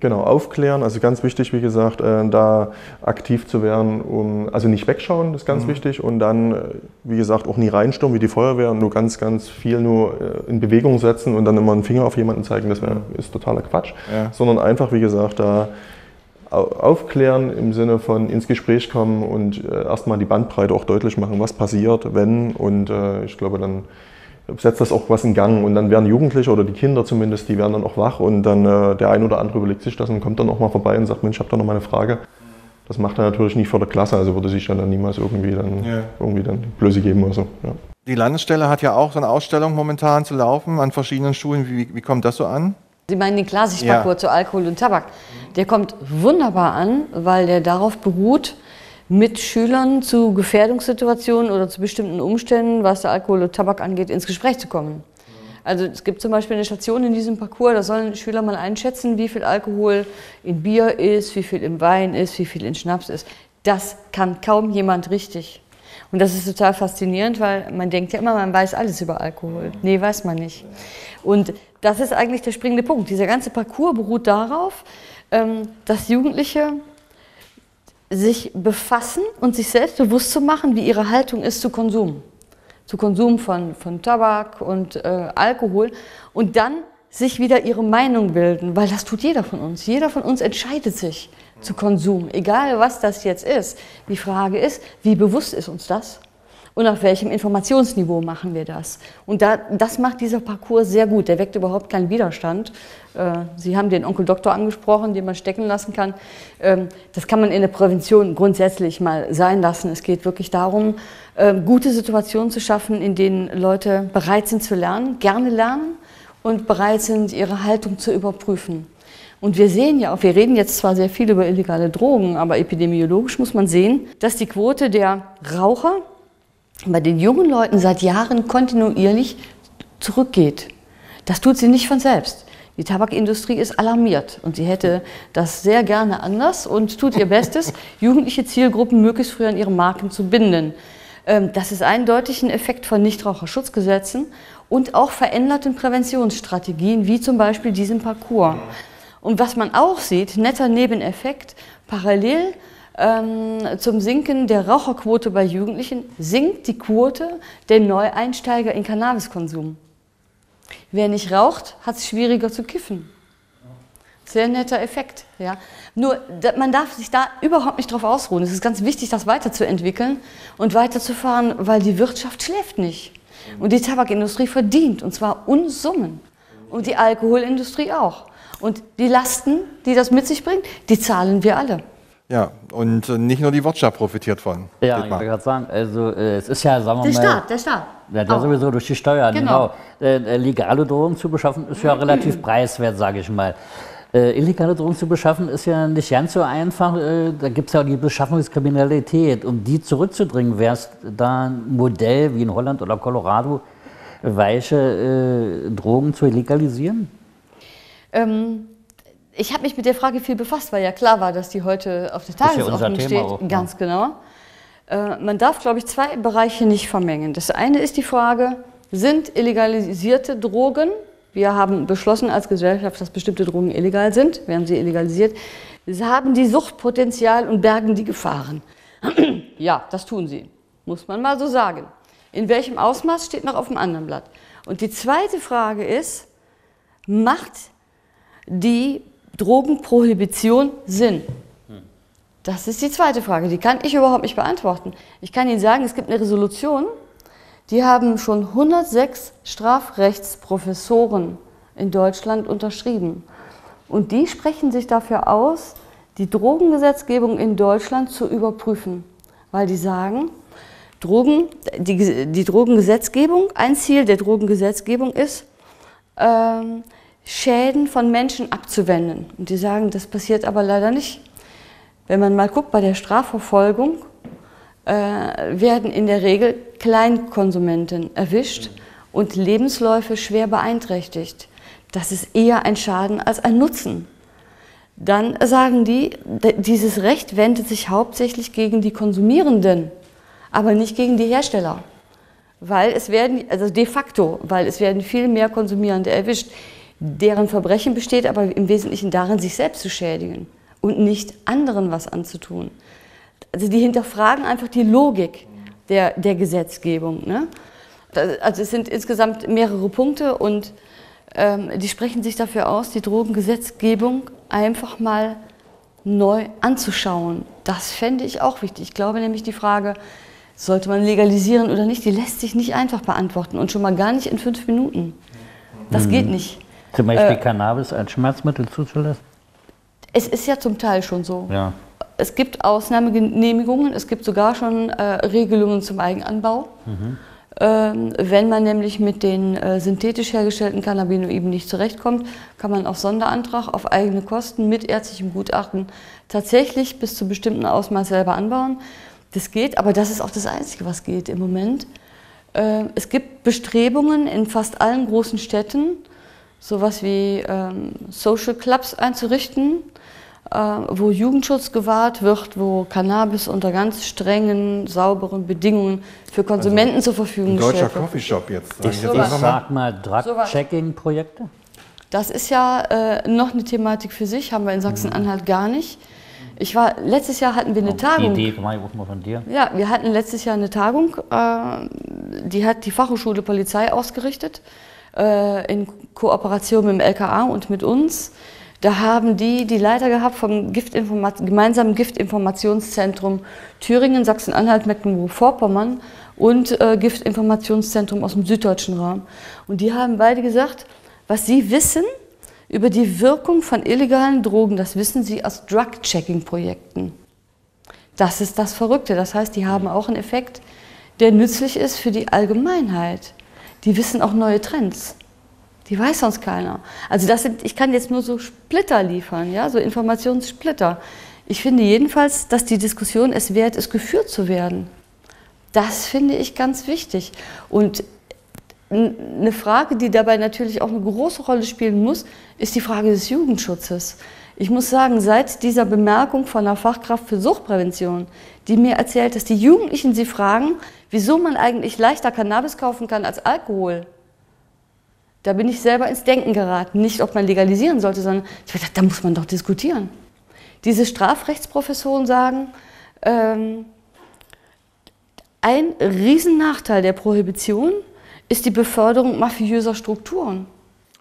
Genau, aufklären, also ganz wichtig, wie gesagt, äh, da aktiv zu werden, um, also nicht wegschauen, das ist ganz mhm. wichtig. Und dann, äh, wie gesagt, auch nie reinstürmen wie die Feuerwehr und nur ganz, ganz viel nur äh, in Bewegung setzen und dann immer einen Finger auf jemanden zeigen, das wär, ist totaler Quatsch, ja. sondern einfach, wie gesagt, da aufklären im Sinne von ins Gespräch kommen und äh, erstmal die Bandbreite auch deutlich machen, was passiert, wenn. Und ich glaube, dann setzt das auch was in Gang und dann werden Jugendliche oder die Kinder zumindest, die werden dann auch wach und dann äh, der ein oder andere überlegt sich das und kommt dann auch mal vorbei und sagt, Mensch, ich habe da noch mal eine Frage. Das macht er natürlich nicht vor der Klasse, also würde sich dann niemals irgendwie dann, ja. irgendwie dann Blöße geben oder so. Ja. Die Landesstelle hat ja auch so eine Ausstellung momentan zu laufen an verschiedenen Schulen. Wie, wie kommt das so an? Sie meinen den Klarsichtparcours ja. zu Alkohol und Tabak. Der kommt wunderbar an, weil der darauf beruht, mit Schülern zu Gefährdungssituationen oder zu bestimmten Umständen, was der Alkohol und Tabak angeht, ins Gespräch zu kommen. Also es gibt zum Beispiel eine Station in diesem Parcours, da sollen Schüler mal einschätzen, wie viel Alkohol in Bier ist, wie viel im Wein ist, wie viel in Schnaps ist. Das kann kaum jemand richtig. Und das ist total faszinierend, weil man denkt ja immer, man weiß alles über Alkohol. Nee, weiß man nicht. Und das ist eigentlich der springende Punkt. Dieser ganze Parcours beruht darauf, ähm, dass Jugendliche sich befassen und sich selbst bewusst zu machen, wie ihre Haltung ist zu Konsum. Zu Konsum von, von Tabak und äh, Alkohol und dann sich wieder ihre Meinung bilden, weil das tut jeder von uns. Jeder von uns entscheidet sich, zu Konsum, egal was das jetzt ist. Die Frage ist, wie bewusst ist uns das? Und auf welchem Informationsniveau machen wir das? Und da, das macht dieser Parcours sehr gut. Der weckt überhaupt keinen Widerstand. Äh, Sie haben den Onkel Doktor angesprochen, den man stecken lassen kann. Ähm, das kann man in der Prävention grundsätzlich mal sein lassen. Es geht wirklich darum, ähm, gute Situationen zu schaffen, in denen Leute bereit sind zu lernen, gerne lernen und bereit sind, ihre Haltung zu überprüfen. Und wir sehen ja auch, wir reden jetzt zwar sehr viel über illegale Drogen, aber epidemiologisch muss man sehen, dass die Quote der Raucher bei den jungen Leuten seit Jahren kontinuierlich zurückgeht. Das tut sie nicht von selbst. Die Tabakindustrie ist alarmiert und sie hätte das sehr gerne anders und tut ihr Bestes, jugendliche Zielgruppen möglichst früh an ihre Marken zu binden. Ähm, das ist eindeutig ein Effekt von Nichtraucherschutzgesetzen und auch veränderten Präventionsstrategien, wie zum Beispiel diesem Parcours. Und was man auch sieht, netter Nebeneffekt, parallel ähm, zum Sinken der Raucherquote bei Jugendlichen sinkt die Quote der Neueinsteiger in Cannabiskonsum. Wer nicht raucht, hat es schwieriger zu kiffen. Sehr netter Effekt. Ja. Nur, man darf sich da überhaupt nicht drauf ausruhen. Es ist ganz wichtig, das weiterzuentwickeln und weiterzufahren, weil die Wirtschaft schläft nicht. Und die Tabakindustrie verdient, und zwar Unsummen. Und die Alkoholindustrie auch. Und die Lasten, die das mit sich bringt, die zahlen wir alle. Ja, und äh, nicht nur die Wirtschaft profitiert von. Ja, ich wollte gerade sagen, also äh, es ist ja, sagen wir der mal... Staat, der Staat. Ja, der Auch. sowieso durch die Steuern, Genau. genau. Äh, legale Drogen zu beschaffen ist ja relativ preiswert, sage ich mal. Äh, illegale Drogen zu beschaffen ist ja nicht ganz so einfach. Äh, da gibt es ja auch die Beschaffungskriminalität. Um die zurückzudringen, wäre es da ein Modell wie in Holland oder Colorado, weiche äh, Drogen zu legalisieren? Ähm, ich habe mich mit der Frage viel befasst, weil ja klar war, dass die heute auf der ja Tagesordnung Thema steht. auch, ne? Ganz genau. Äh, man darf, glaube ich, zwei Bereiche nicht vermengen. Das eine ist die Frage, sind illegalisierte Drogen, wir haben beschlossen als Gesellschaft, dass bestimmte Drogen illegal sind, werden sie illegalisiert, sie haben die Suchtpotenzial und bergen die Gefahren. ja, das tun sie, muss man mal so sagen. In welchem Ausmaß steht noch auf dem anderen Blatt. Und die zweite Frage ist, macht die Drogenprohibition Sinn? Das ist die zweite Frage, die kann ich überhaupt nicht beantworten. Ich kann Ihnen sagen, es gibt eine Resolution, die haben schon 106 Strafrechtsprofessoren in Deutschland unterschrieben. Und die sprechen sich dafür aus, die Drogengesetzgebung in Deutschland zu überprüfen. Weil die sagen, Drogen, die, die Drogengesetzgebung, ein Ziel der Drogengesetzgebung ist, ähm, Schäden von Menschen abzuwenden. Und die sagen, das passiert aber leider nicht. Wenn man mal guckt, bei der Strafverfolgung äh, werden in der Regel Kleinkonsumenten erwischt und Lebensläufe schwer beeinträchtigt. Das ist eher ein Schaden als ein Nutzen. Dann sagen die, dieses Recht wendet sich hauptsächlich gegen die Konsumierenden, aber nicht gegen die Hersteller. Weil es werden, also de facto, weil es werden viel mehr Konsumierende erwischt. Deren Verbrechen besteht aber im Wesentlichen darin, sich selbst zu schädigen und nicht anderen was anzutun. Also die hinterfragen einfach die Logik der, der Gesetzgebung. Ne? Also es sind insgesamt mehrere Punkte und ähm, die sprechen sich dafür aus, die Drogengesetzgebung einfach mal neu anzuschauen. Das fände ich auch wichtig. Ich glaube nämlich die Frage, sollte man legalisieren oder nicht, die lässt sich nicht einfach beantworten und schon mal gar nicht in fünf Minuten. Das Mhm. geht nicht. Zum Beispiel Äh, Cannabis als Schmerzmittel zuzulassen? Es ist ja zum Teil schon so. Ja. Es gibt Ausnahmegenehmigungen, es gibt sogar schon äh, Regelungen zum Eigenanbau. Mhm. Ähm, wenn man nämlich mit den äh, synthetisch hergestellten Cannabinoiden nicht zurechtkommt, kann man auf Sonderantrag auf eigene Kosten mit ärztlichem Gutachten tatsächlich bis zu bestimmten Ausmaß selber anbauen. Das geht, aber das ist auch das Einzige, was geht im Moment. Äh, es gibt Bestrebungen in fast allen großen Städten, sowas wie ähm, Social Clubs einzurichten, äh, wo Jugendschutz gewahrt wird, wo Cannabis unter ganz strengen, sauberen Bedingungen für Konsumenten zur Verfügung Ein deutscher gestellt wird. Coffeeshop jetzt. sag Ich, ich jetzt sag mal Drug-Checking-Projekte. Das ist ja äh, noch eine Thematik für sich, haben wir in Sachsen-Anhalt gar nicht. Ich war, letztes Jahr hatten wir eine Die Tagung. Idee komme ich auch mal von dir. Ja, wir hatten letztes Jahr eine Tagung, äh, die hat die Fachhochschule Polizei ausgerichtet, äh, in Kooperation mit dem LKA und mit uns. Da haben die die Leiter gehabt vom Giftinformat gemeinsamen Giftinformationszentrum Thüringen, Sachsen-Anhalt, Mecklenburg-Vorpommern und äh, Giftinformationszentrum aus dem süddeutschen Raum. Und die haben beide gesagt, was sie wissen über die Wirkung von illegalen Drogen, das wissen sie aus Drug-Checking-Projekten. Das ist das Verrückte. Das heißt, die haben auch einen Effekt, der nützlich ist für die Allgemeinheit. Die wissen auch neue Trends. Die weiß sonst keiner. Also das sind, ich kann jetzt nur so Splitter liefern, ja, so Informationssplitter. Ich finde jedenfalls, dass die Diskussion es wert ist, geführt zu werden. Das finde ich ganz wichtig. Und eine Frage, die dabei natürlich auch eine große Rolle spielen muss, ist die Frage des Jugendschutzes. Ich muss sagen, seit dieser Bemerkung von einer Fachkraft für Suchtprävention, die mir erzählt, dass die Jugendlichen sie fragen, wieso man eigentlich leichter Cannabis kaufen kann als Alkohol, da bin ich selber ins Denken geraten. Nicht, ob man legalisieren sollte, sondern ich dachte, da muss man doch diskutieren. Diese Strafrechtsprofessoren sagen, ähm, ein Riesennachteil der Prohibition ist die Beförderung mafiöser Strukturen.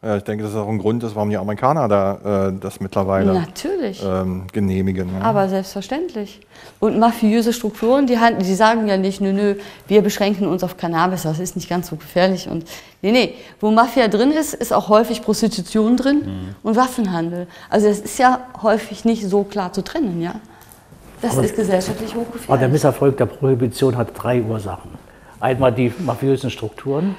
Ja, ich denke, das ist auch ein Grund, warum die Amerikaner da äh, das mittlerweile Natürlich. Ähm, genehmigen. Ja. Aber selbstverständlich. Und mafiöse Strukturen, die, die sagen ja nicht, nö, nö, wir beschränken uns auf Cannabis, das ist nicht ganz so gefährlich. Und nee, nee, wo Mafia drin ist, ist auch häufig Prostitution drin mhm. und Waffenhandel. Also es ist ja häufig nicht so klar zu trennen, ja. Das aber, ist gesellschaftlich hochgefährlich. Aber der Misserfolg der Prohibition hat drei Ursachen. Einmal die mafiösen Strukturen,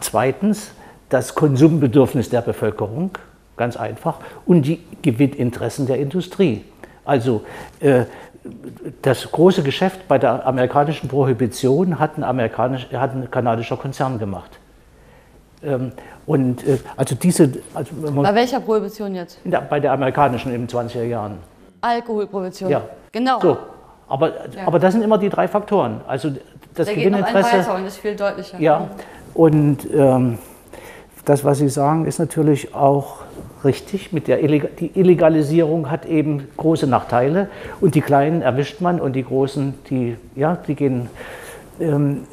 zweitens das Konsumbedürfnis der Bevölkerung, ganz einfach, und die Gewinninteressen der Industrie. Also äh, das große Geschäft bei der amerikanischen Prohibition hat ein, amerikanisch, hat ein kanadischer Konzern gemacht. Ähm, und äh, also diese. Also bei welcher Prohibition jetzt? Der, bei der amerikanischen in den 20er Jahren. Alkoholprohibition. Ja. Genau. So. Aber, ja. aber das sind immer die drei Faktoren. Also das Der Gewinninteresse. Geht noch ein weiter und ist viel deutlicher. Ja. Und ähm, das, was Sie sagen, ist natürlich auch richtig. Mit der Illeg die Illegalisierung hat eben große Nachteile und die Kleinen erwischt man und die Großen, die, ja, die gehen. Ähm,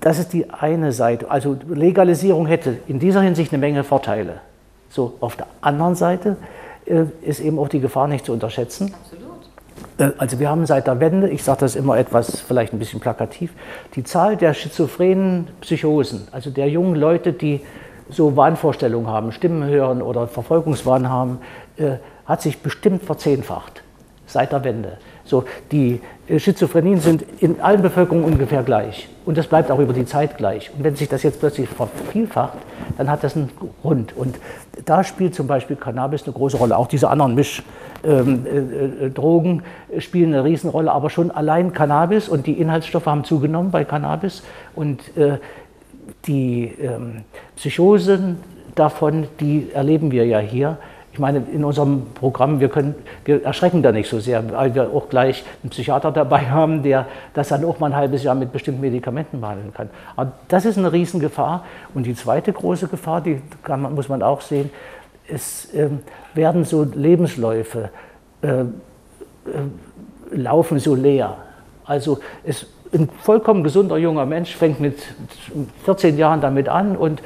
das ist die eine Seite. Also Legalisierung hätte in dieser Hinsicht eine Menge Vorteile. So, auf der anderen Seite äh, ist eben auch die Gefahr nicht zu unterschätzen. Absolut. Äh, also wir haben seit der Wende, ich sage das immer etwas vielleicht ein bisschen plakativ, die Zahl der schizophrenen Psychosen, also der jungen Leute, die so Wahnvorstellungen haben, Stimmen hören oder Verfolgungswahn haben, äh, hat sich bestimmt verzehnfacht seit der Wende. So, die äh, Schizophrenien sind in allen Bevölkerungen ungefähr gleich. Und das bleibt auch über die Zeit gleich. Und wenn sich das jetzt plötzlich vervielfacht, dann hat das einen Grund. Und da spielt zum Beispiel Cannabis eine große Rolle. Auch diese anderen Mischdrogen ähm, äh, äh, spielen eine Riesenrolle. Aber schon allein Cannabis und die Inhaltsstoffe haben zugenommen bei Cannabis. Und die ähm, Psychosen davon, die erleben wir ja hier. Ich meine, in unserem Programm, wir, können, wir erschrecken da nicht so sehr, weil wir auch gleich einen Psychiater dabei haben, der das dann auch mal ein halbes Jahr mit bestimmten Medikamenten behandeln kann. Aber das ist eine Riesengefahr. Und die zweite große Gefahr, die man, muss man auch sehen, es äh, werden so Lebensläufe, äh, äh, laufen so leer. Also es ein vollkommen gesunder junger Mensch fängt mit 14 Jahren damit an und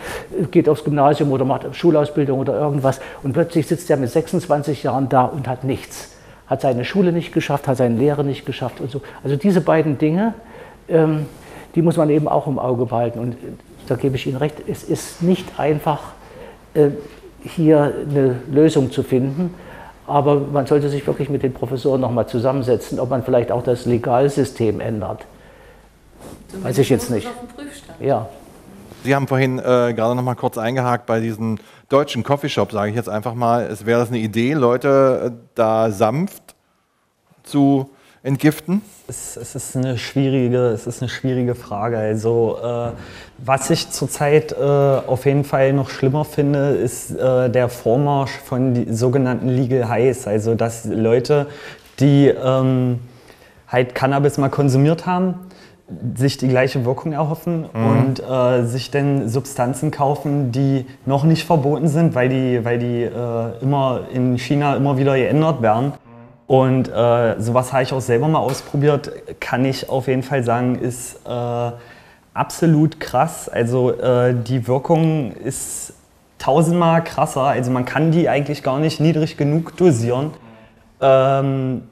geht aufs Gymnasium oder macht Schulausbildung oder irgendwas und plötzlich sitzt er mit 26 Jahren da und hat nichts. Hat seine Schule nicht geschafft, hat seine Lehre nicht geschafft und so. Also diese beiden Dinge, ähm, die muss man eben auch im Auge behalten. Und da gebe ich Ihnen recht, es ist nicht einfach, äh, hier eine Lösung zu finden. Aber man sollte sich wirklich mit den Professoren nochmal zusammensetzen, ob man vielleicht auch das Legalsystem ändert. Weiß ich jetzt nicht. Ja. Sie haben vorhin äh, gerade noch mal kurz eingehakt bei diesen deutschen Coffeeshop, sage ich jetzt einfach mal. Es wäre das eine Idee, Leute äh, da sanft zu entgiften? Es, es, ist eine schwierige, es ist eine schwierige Frage. Also äh, was ich zurzeit äh, auf jeden Fall noch schlimmer finde, ist äh, der Vormarsch von die sogenannten Legal Highs. Also dass Leute, die ähm, halt Cannabis mal konsumiert haben, sich die gleiche Wirkung erhoffen mhm. und äh, sich dann Substanzen kaufen, die noch nicht verboten sind, weil die, weil die äh, immer in China immer wieder geändert werden. Und äh, sowas habe ich auch selber mal ausprobiert, kann ich auf jeden Fall sagen, ist äh, absolut krass. Also äh, die Wirkung ist tausendmal krasser. Also man kann die eigentlich gar nicht niedrig genug dosieren. Ähm,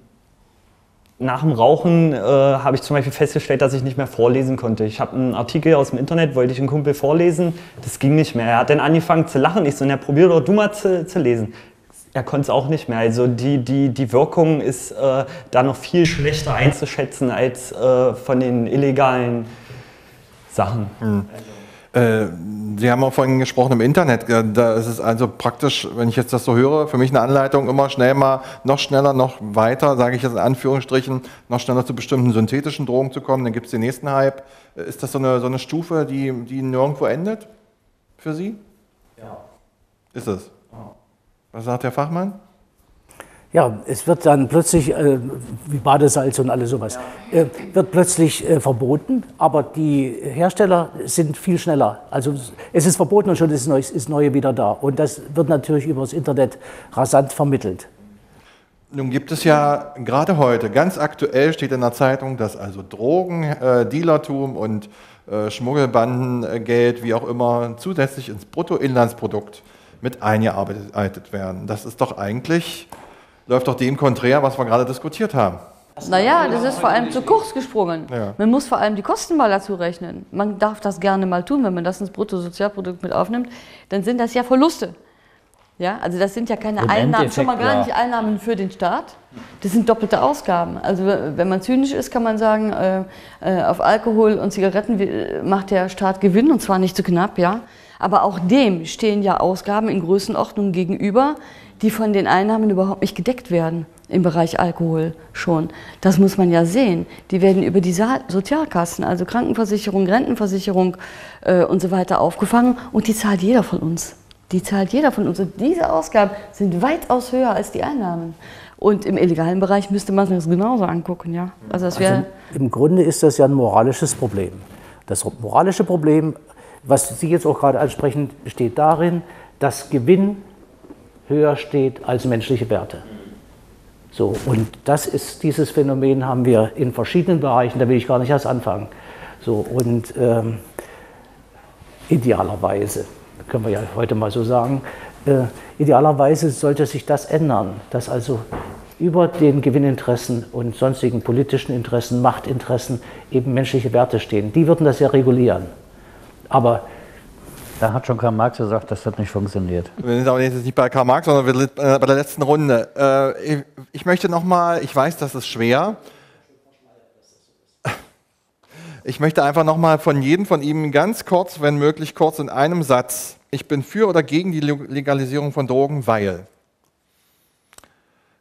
nach dem Rauchen äh, habe ich zum Beispiel festgestellt, dass ich nicht mehr vorlesen konnte. Ich habe einen Artikel aus dem Internet, wollte ich einen Kumpel vorlesen, das ging nicht mehr. Er hat dann angefangen zu lachen. Ich so, na, probier doch du mal zu, zu lesen. Er konnte es auch nicht mehr. Also die, die, die Wirkung ist äh, da noch viel schlechter einzuschätzen als äh, von den illegalen Sachen. Mhm. Äh, Sie haben auch vorhin gesprochen im Internet. Da ist es also praktisch, wenn ich jetzt das so höre, für mich eine Anleitung, immer schnell mal noch schneller, noch weiter, sage ich jetzt in Anführungsstrichen, noch schneller zu bestimmten synthetischen Drogen zu kommen. Dann gibt es den nächsten Hype. Ist das so eine, so eine Stufe, die, die nirgendwo endet für Sie? Ja. Ist es? Was sagt der Fachmann? Ja, es wird dann plötzlich, äh, wie Badesalz und alles sowas, äh, wird plötzlich äh, verboten, aber die Hersteller sind viel schneller. Also es ist verboten und schon ist das ist Neue wieder da. Und das wird natürlich über das Internet rasant vermittelt. Nun gibt es ja gerade heute, ganz aktuell steht in der Zeitung, dass also Drogen, äh, Dealertum und äh, Schmuggelbandengeld, wie auch immer, zusätzlich ins Bruttoinlandsprodukt mit eingearbeitet werden. Das ist doch eigentlich läuft doch dem konträr, was wir gerade diskutiert haben. Naja, das ist vor allem zu kurz gesprungen. Ja. Man muss vor allem die Kosten mal dazu rechnen. Man darf das gerne mal tun, wenn man das ins Bruttosozialprodukt mit aufnimmt, dann sind das ja Verluste. Ja, also das sind ja keine Im Einnahmen, schon mal gar ja. nicht Einnahmen für den Staat. Das sind doppelte Ausgaben. Also wenn man zynisch ist, kann man sagen, äh, äh, auf Alkohol und Zigaretten macht der Staat Gewinn und zwar nicht zu knapp, ja. Aber auch dem stehen ja Ausgaben in Größenordnung gegenüber, die von den Einnahmen überhaupt nicht gedeckt werden im Bereich Alkohol schon. Das muss man ja sehen. Die werden über die Sozialkassen, also Krankenversicherung, Rentenversicherung äh, und so weiter aufgefangen und die zahlt jeder von uns. Die zahlt jeder von uns. Und diese Ausgaben sind weitaus höher als die Einnahmen. Und im illegalen Bereich müsste man das genauso angucken, ja. Also das Also Im Grunde ist das ja ein moralisches Problem. Das moralische Problem, was Sie jetzt auch gerade ansprechen, besteht darin, dass Gewinn höher steht als menschliche Werte. So, und das ist, dieses Phänomen haben wir in verschiedenen Bereichen, da will ich gar nicht erst anfangen. So, und ähm, idealerweise, können wir ja heute mal so sagen, äh, idealerweise sollte sich das ändern, dass also über den Gewinninteressen und sonstigen politischen Interessen, Machtinteressen eben menschliche Werte stehen. Die würden das ja regulieren. Aber Da hat schon Karl Marx gesagt, dass das nicht funktioniert. Wir sind aber jetzt nicht bei Karl Marx, sondern wir sind äh, bei der letzten Runde. Äh, ich- Ich möchte nochmal, ich weiß, das ist schwer. Ich möchte einfach nochmal von jedem von Ihnen ganz kurz, wenn möglich kurz in einem Satz, ich bin für oder gegen die Legalisierung von Drogen, weil.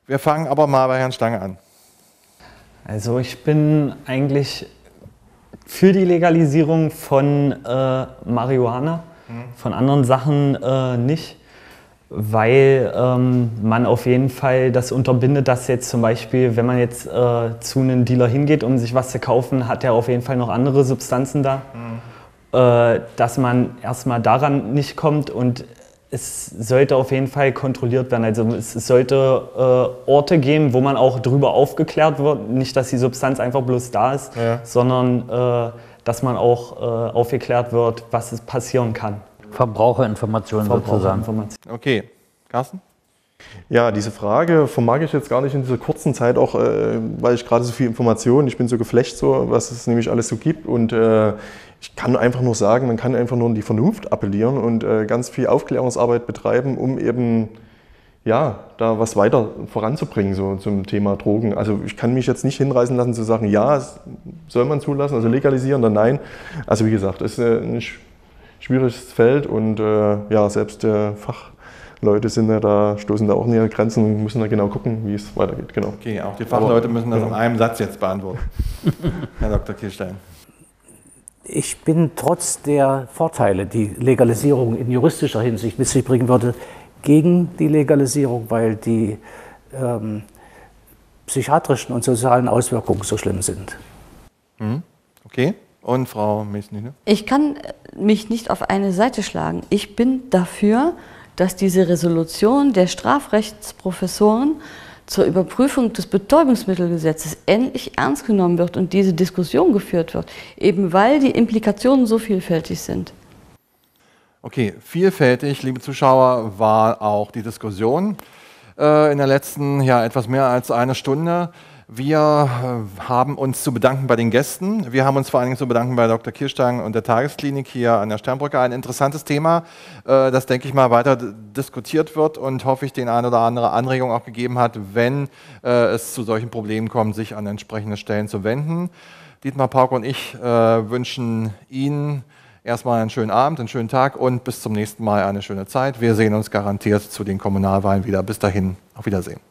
Wir fangen aber mal bei Herrn Stange an. Also ich bin eigentlich für die Legalisierung von äh, Marihuana, von anderen Sachen äh, nicht, weil ähm, man auf jeden Fall das unterbindet, dass jetzt zum Beispiel, wenn man jetzt äh, zu einem Dealer hingeht, um sich was zu kaufen, hat er auf jeden Fall noch andere Substanzen da, äh, dass man erstmal daran nicht kommt und es sollte auf jeden Fall kontrolliert werden. Also es sollte äh, Orte geben, wo man auch darüber aufgeklärt wird. Nicht, dass die Substanz einfach bloß da ist, Ja. sondern äh, dass man auch äh, aufgeklärt wird, was es passieren kann. Verbraucherinformationen sozusagen. Okay, Carsten? Ja, diese Frage vermag ich jetzt gar nicht in dieser kurzen Zeit, auch äh, weil ich gerade so viel Informationen, ich bin so geflecht, so, was es nämlich alles so gibt. Und äh, ich kann einfach nur sagen, man kann einfach nur an die Vernunft appellieren und äh, ganz viel Aufklärungsarbeit betreiben, um eben ja, da was weiter voranzubringen so zum Thema Drogen. Also ich kann mich jetzt nicht hinreißen lassen zu sagen, ja, soll man zulassen, also legalisieren oder nein. Also wie gesagt, es ist äh, ein sch- schwieriges Feld und äh, ja, selbst äh, Fachleute sind ja da, stoßen da auch an ihre Grenzen und müssen da genau gucken, wie es weitergeht. Genau. Okay, auch die Fachleute müssen das ja. in einem Satz jetzt beantworten. Herr Dr. Kirstein. Ich bin trotz der Vorteile, die Legalisierung in juristischer Hinsicht mit sich bringen würde, gegen die Legalisierung, weil die ähm, psychiatrischen und sozialen Auswirkungen so schlimm sind. Mhm. Okay, und Frau Mesnine? Ich kann mich nicht auf eine Seite schlagen. Ich bin dafür, dass diese Resolution der Strafrechtsprofessoren zur Überprüfung des Betäubungsmittelgesetzes endlich ernst genommen wird und diese Diskussion geführt wird, eben weil die Implikationen so vielfältig sind. Okay, vielfältig, liebe Zuschauer, war auch die Diskussion äh, in der letzten ja, etwas mehr als eine Stunde. Wir äh, haben uns zu bedanken bei den Gästen. Wir haben uns vor allen Dingen zu bedanken bei Dr. Kirstein und der Tagesklinik hier an der Sternbrücke. Ein interessantes Thema, äh, das, denke ich mal, weiter diskutiert wird und hoffe ich, den eine oder andere Anregung auch gegeben hat, wenn äh, es zu solchen Problemen kommt, sich an entsprechende Stellen zu wenden. Dietmar Pauk und ich wünschen Ihnen erstmal einen schönen Abend, einen schönen Tag und bis zum nächsten Mal eine schöne Zeit. Wir sehen uns garantiert zu den Kommunalwahlen wieder. Bis dahin, auf Wiedersehen.